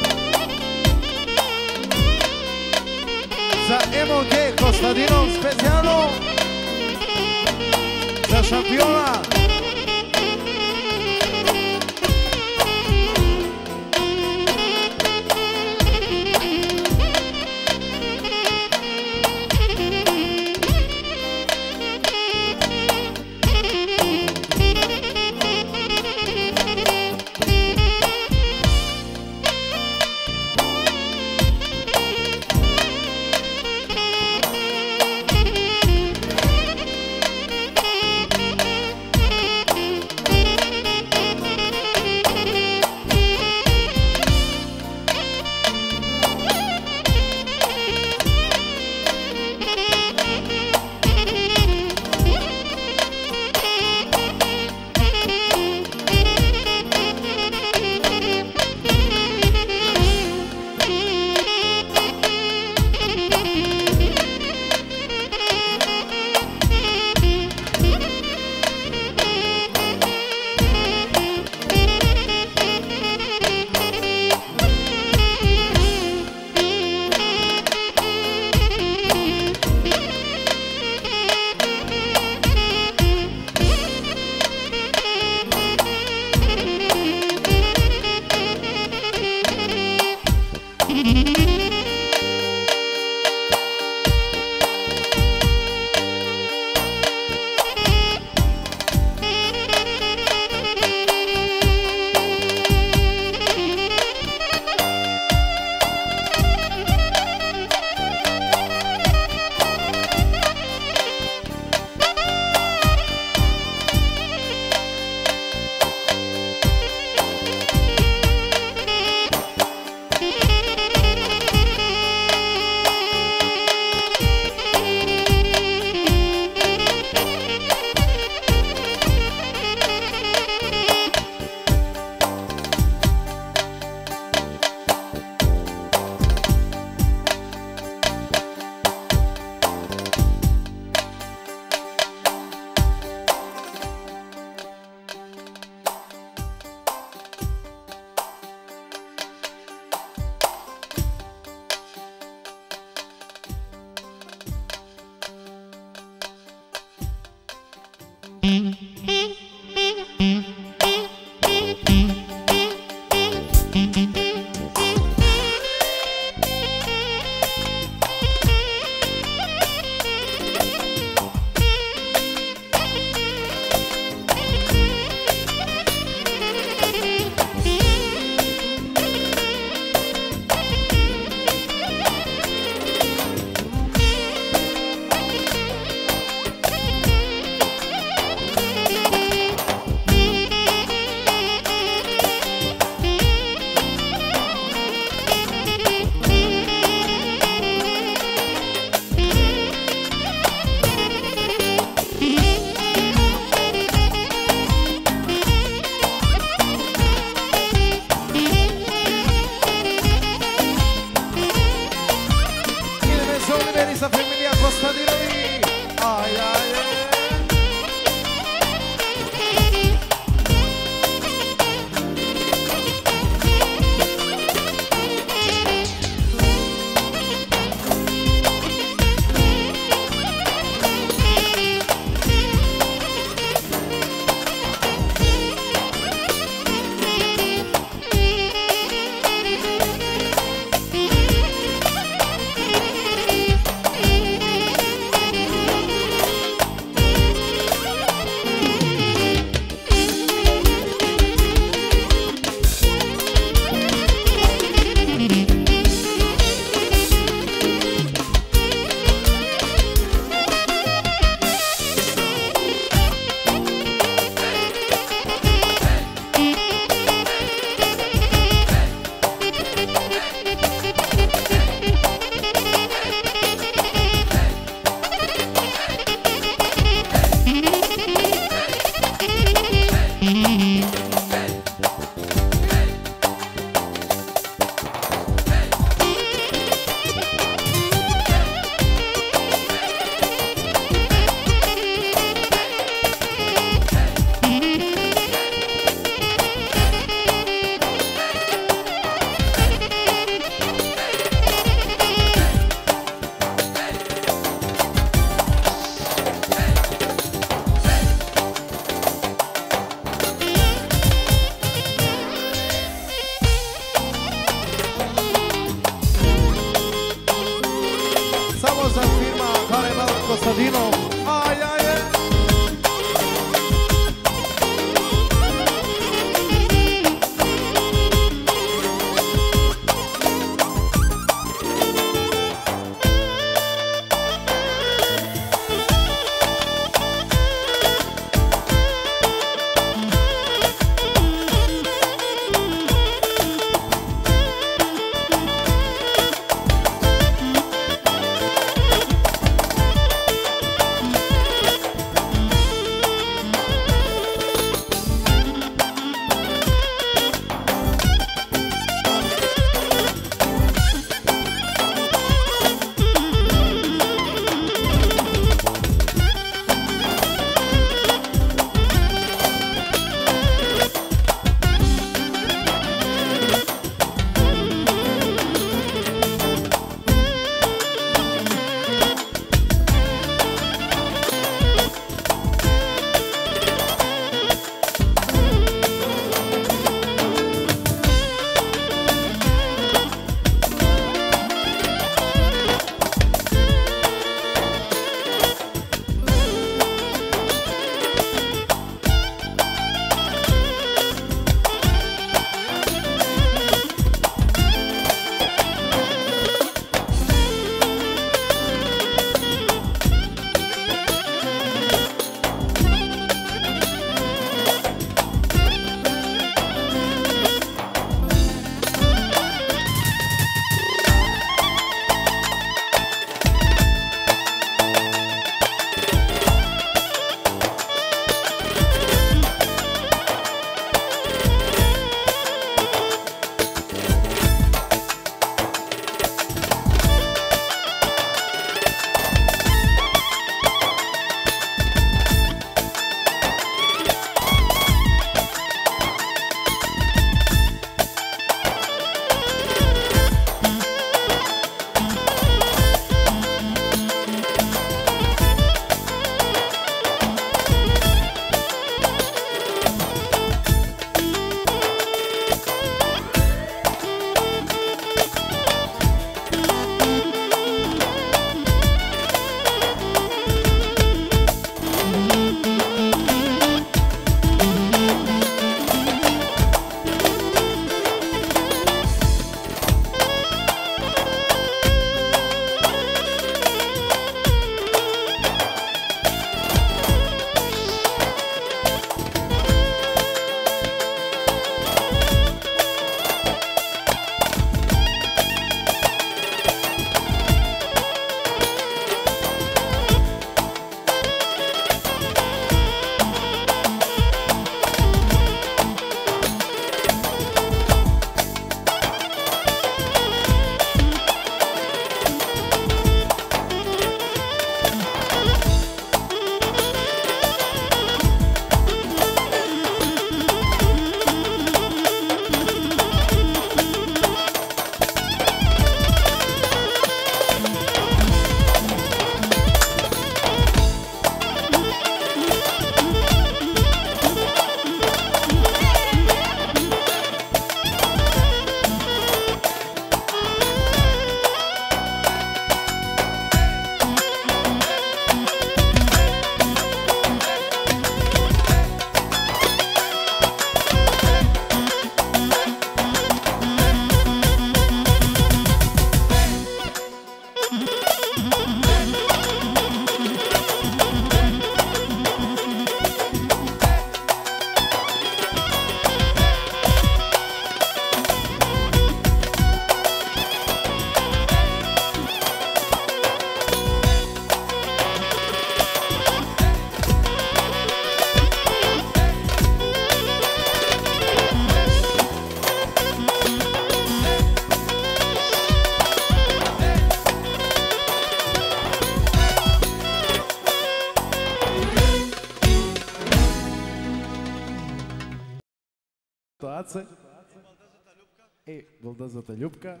И балдазата Љупка.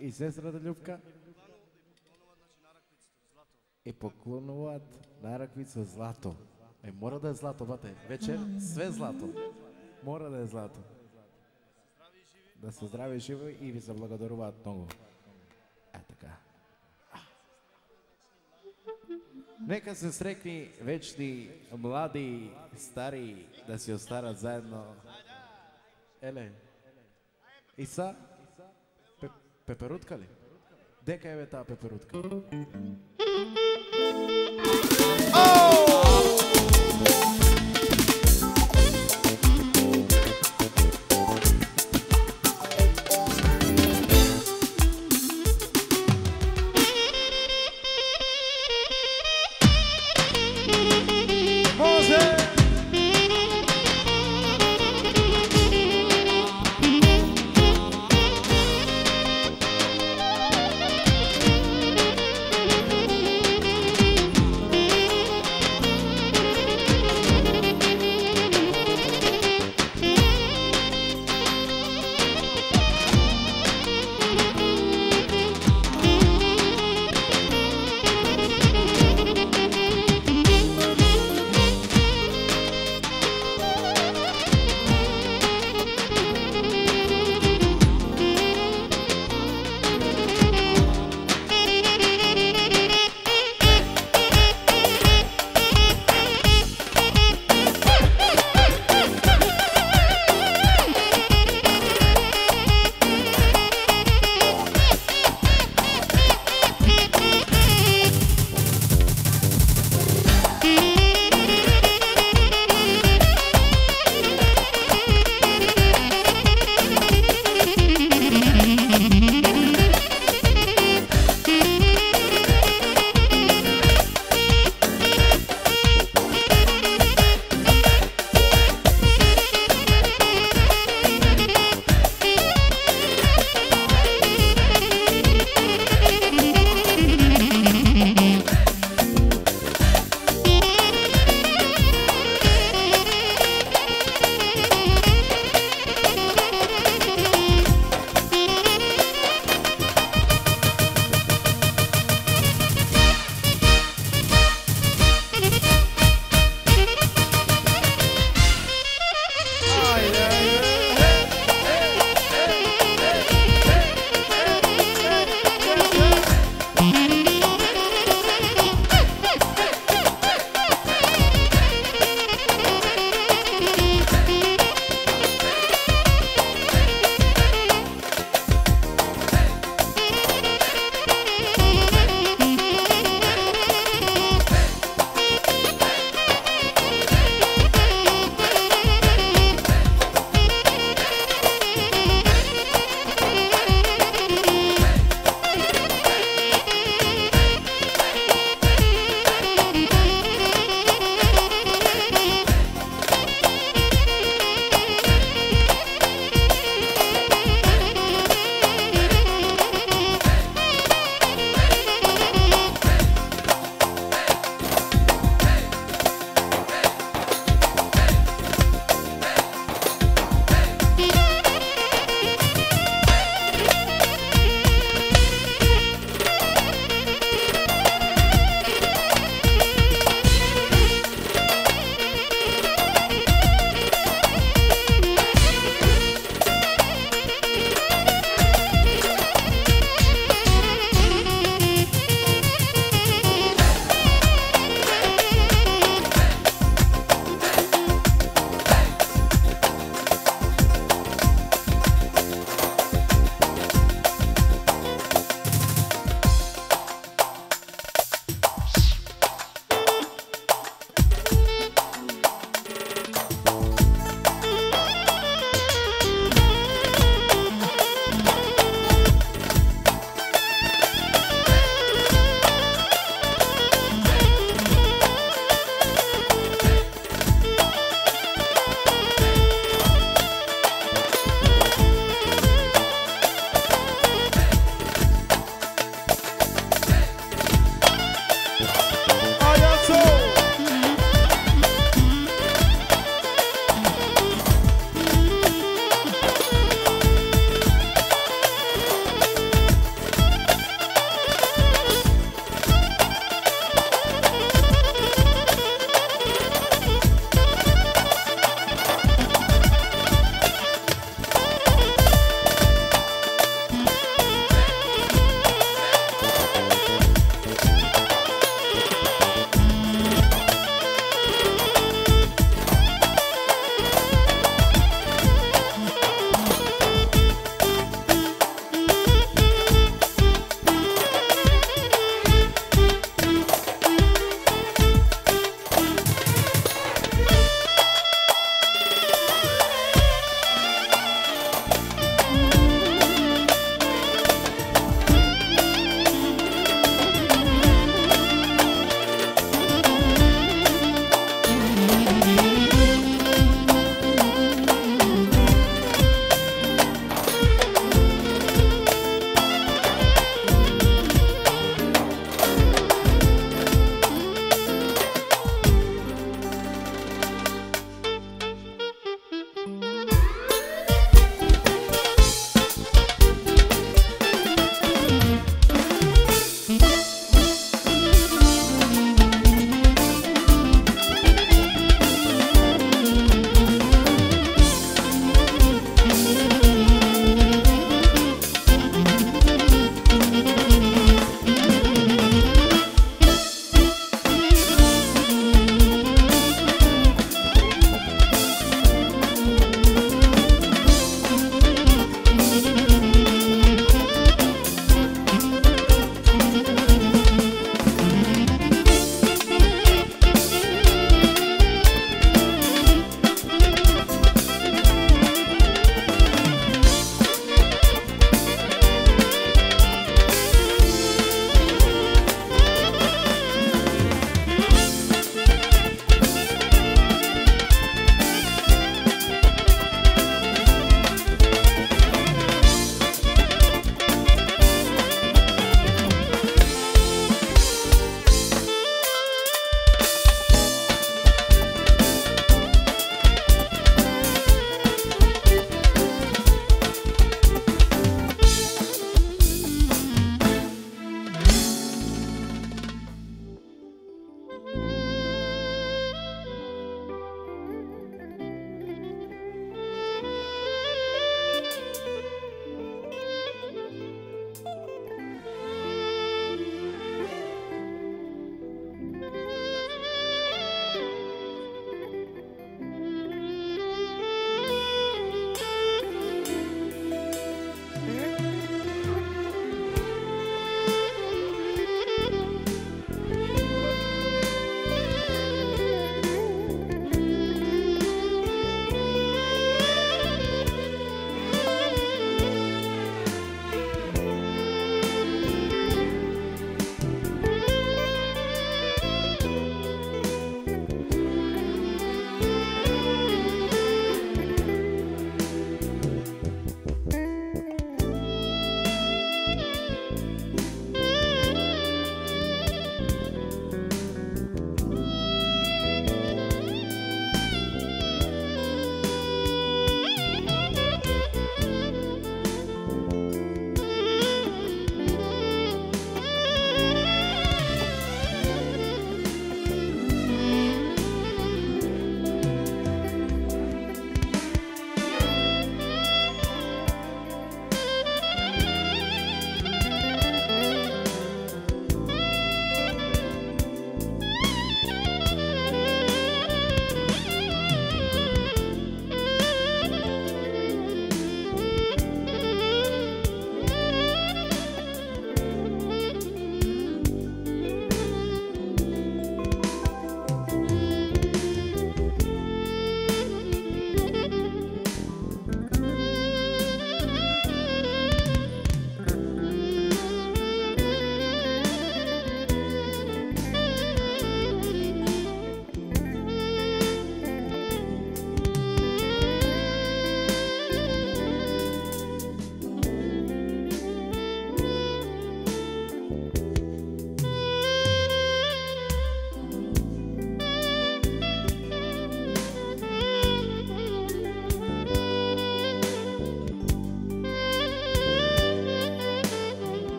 И сестрата Љупка. И поклонуваат на раквица злато. Е, мора да е злато, бате. Вечер све злато. Мора да е злато. Да се здрави и живо и ви заблагодаруваат многу. Е така. Нека се срекни вечни, млади, стари, да си остарат заедно. Еле. И са? Пе, пеперутка ли? Дека е бе таа пеперутка? Oh!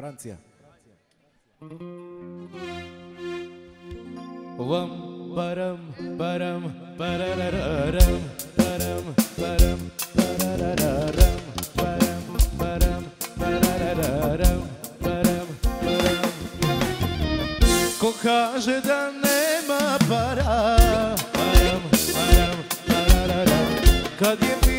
Francia. Vam param param parararam param param parararam Kaže da nema para. Kad je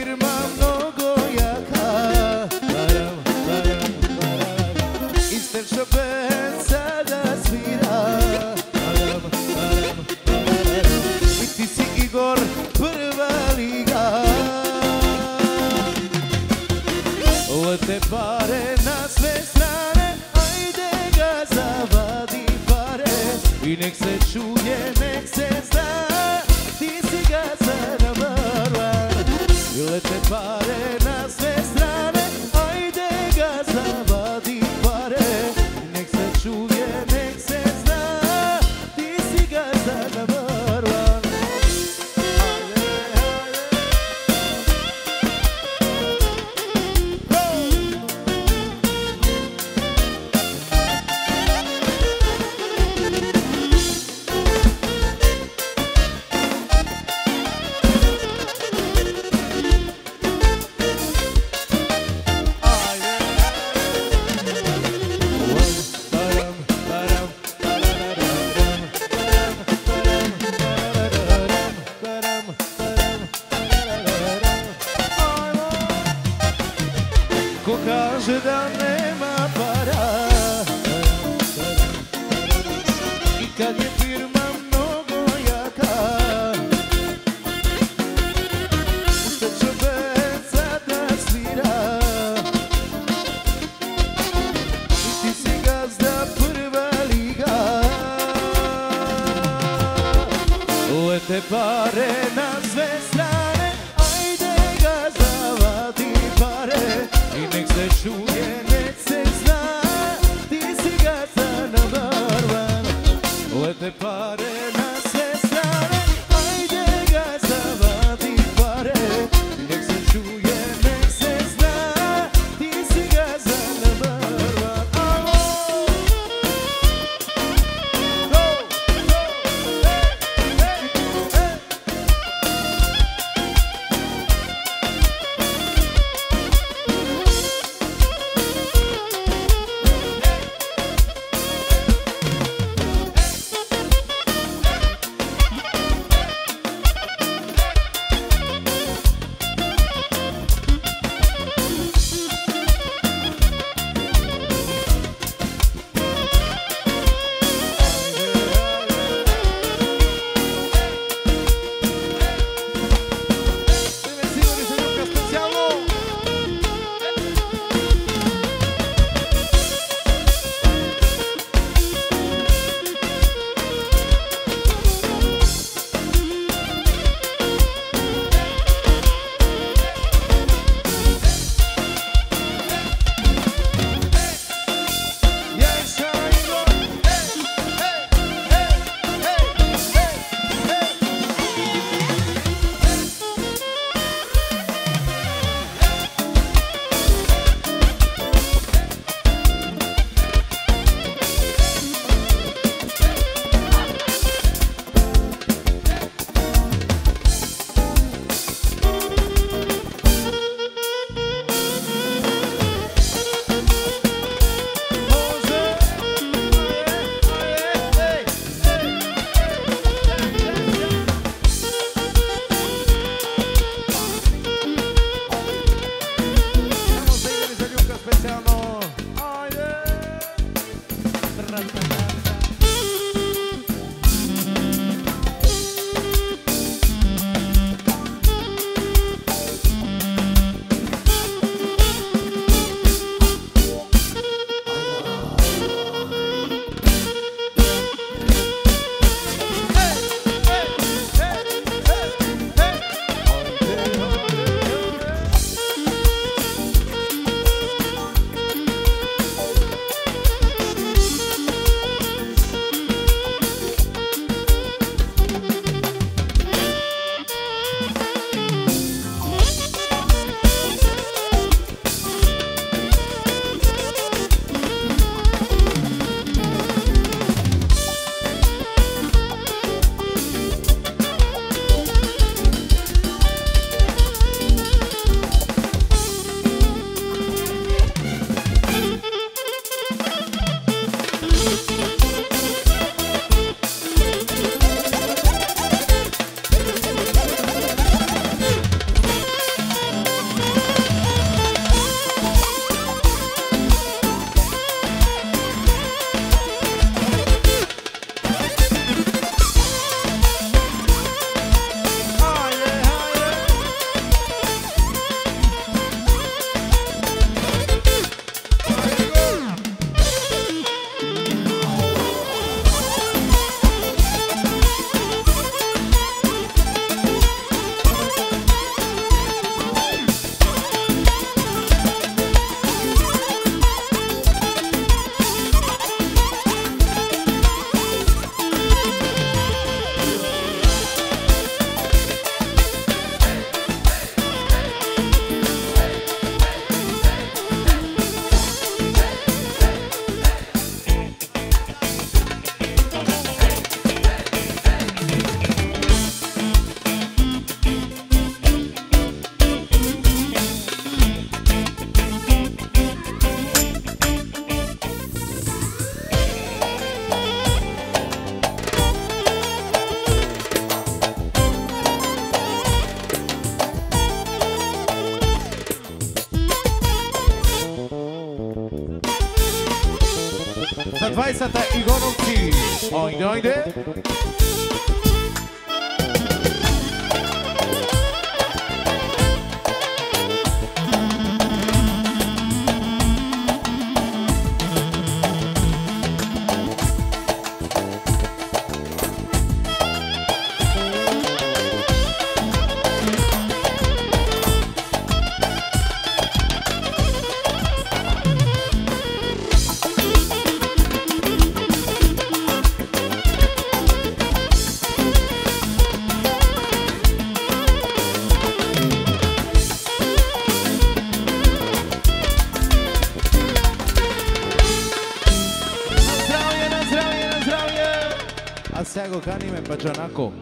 Janako.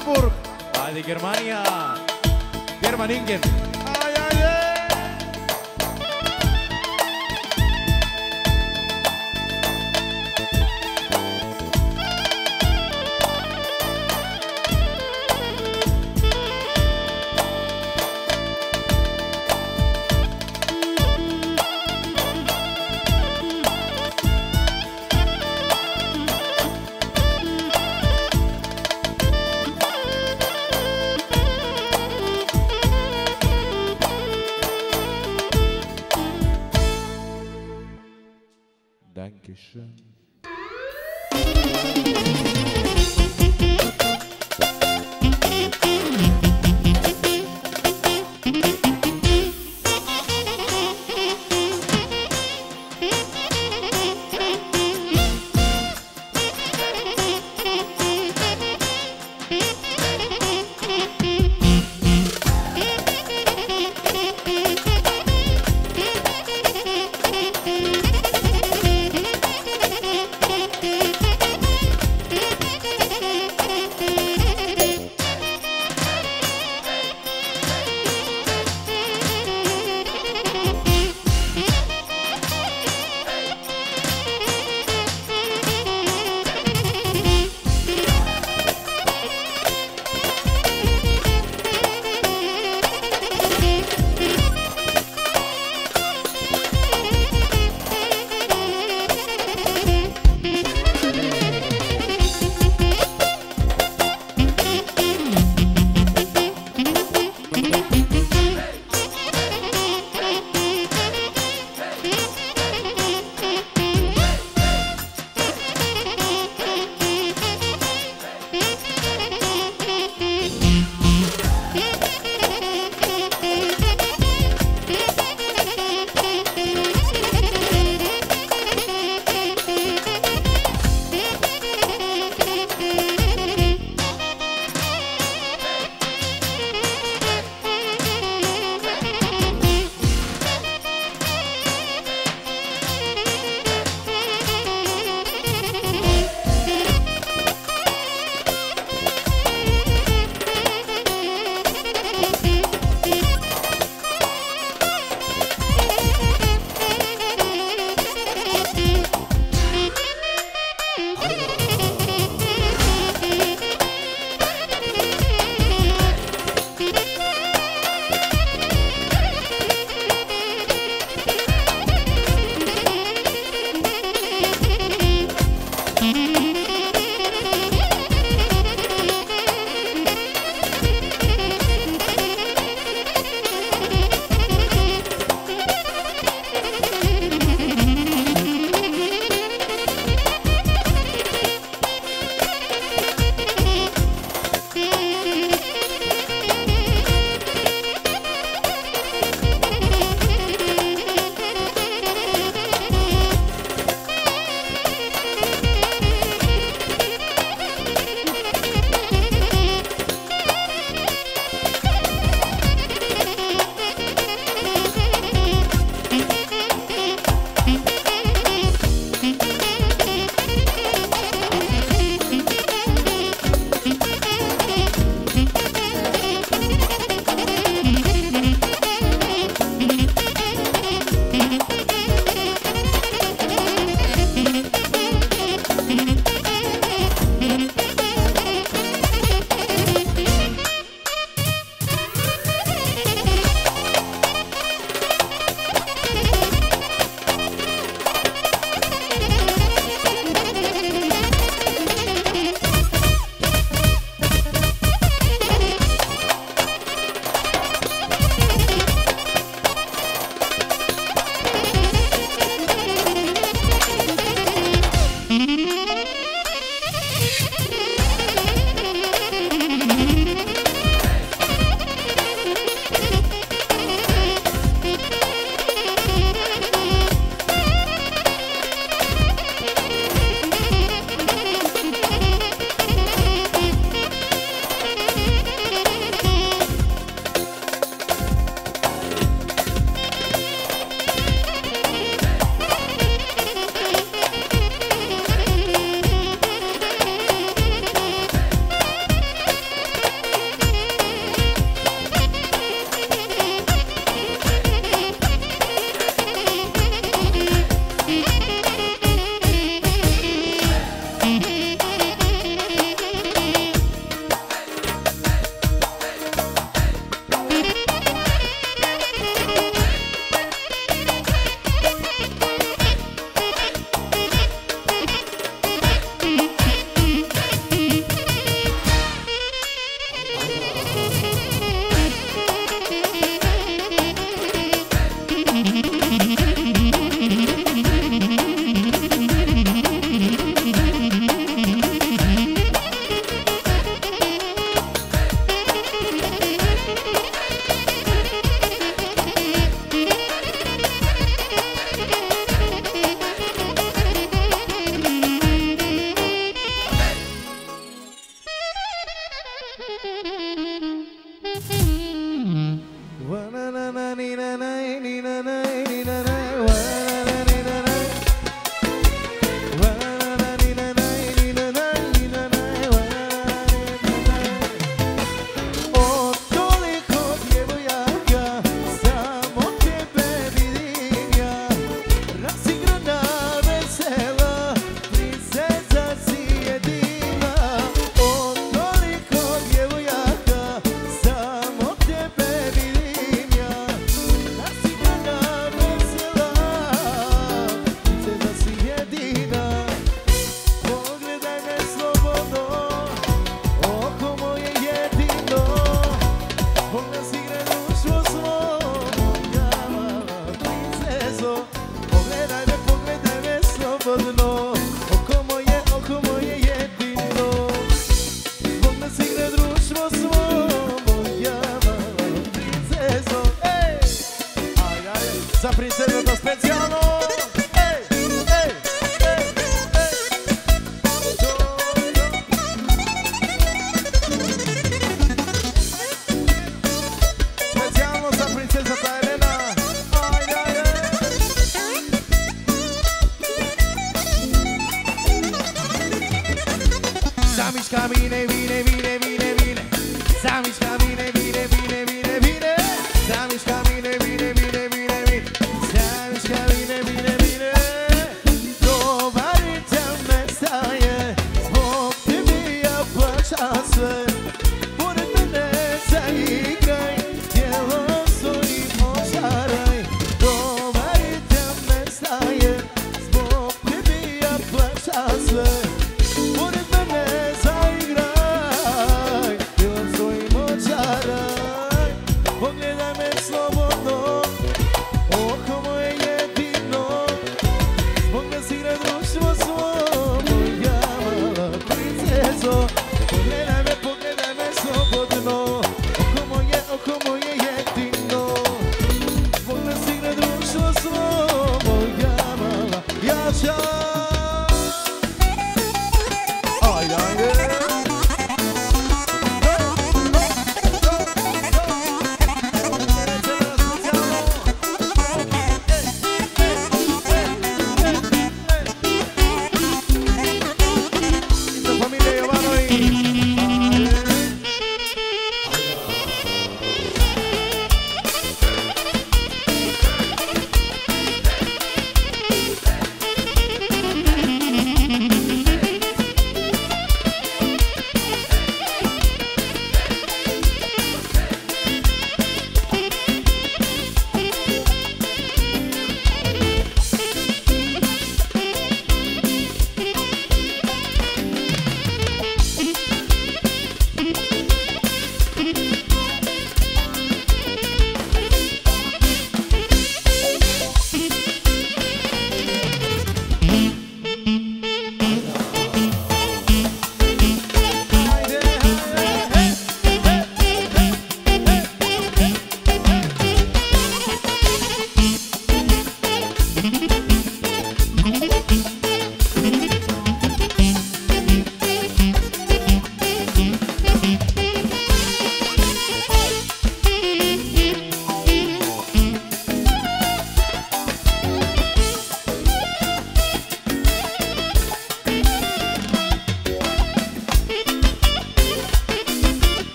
Singapur. Hadi Germania. German Ingen.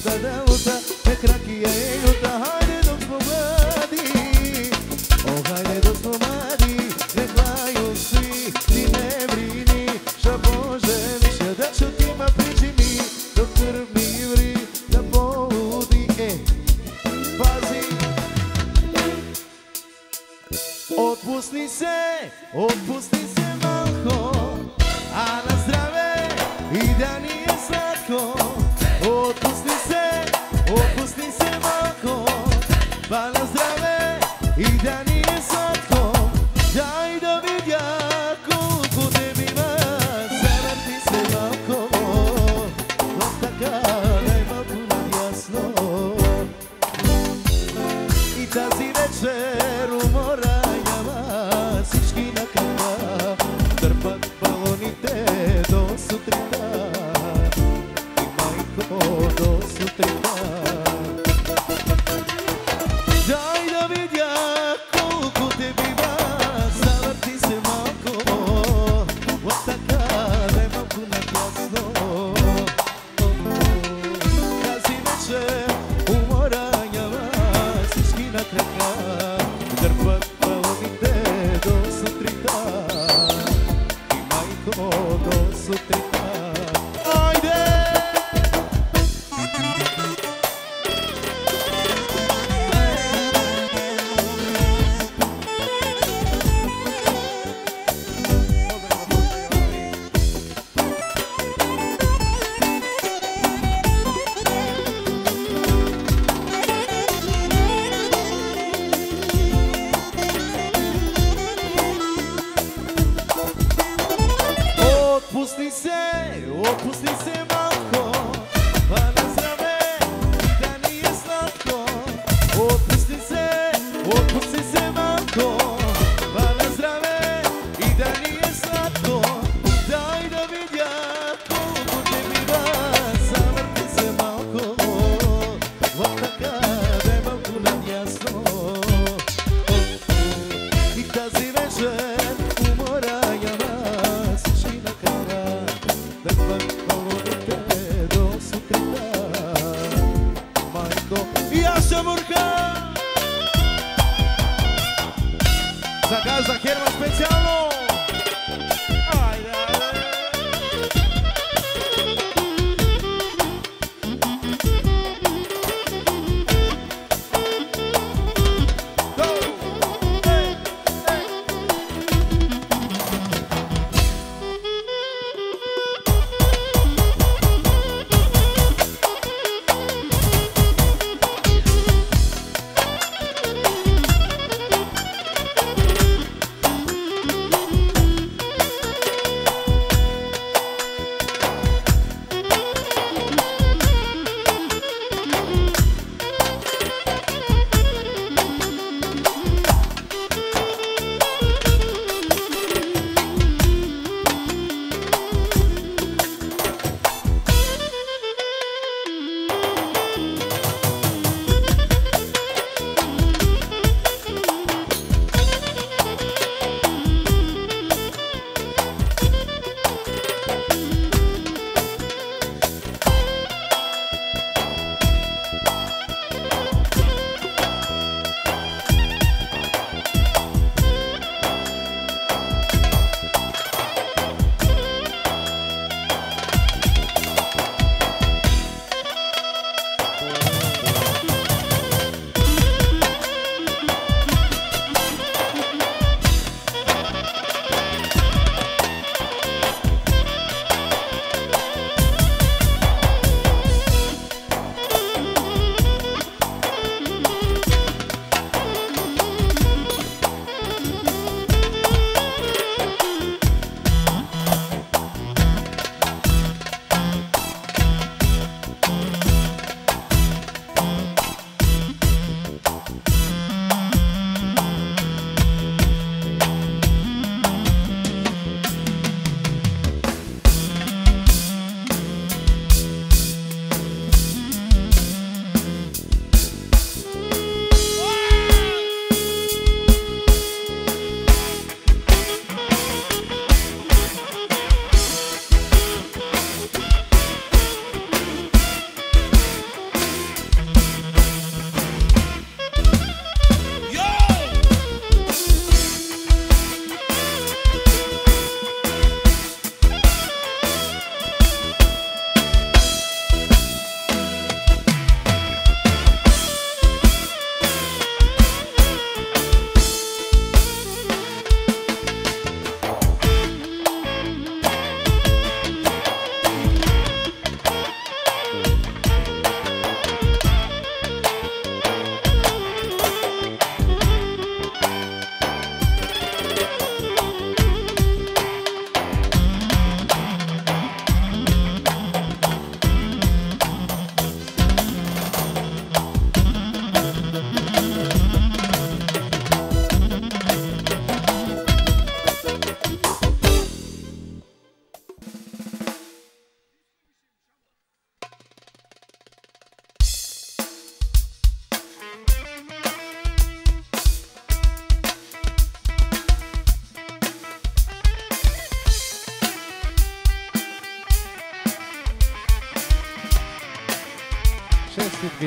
cada não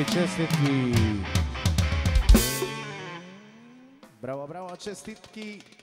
čestitky. Bravo, bravo, čestitky.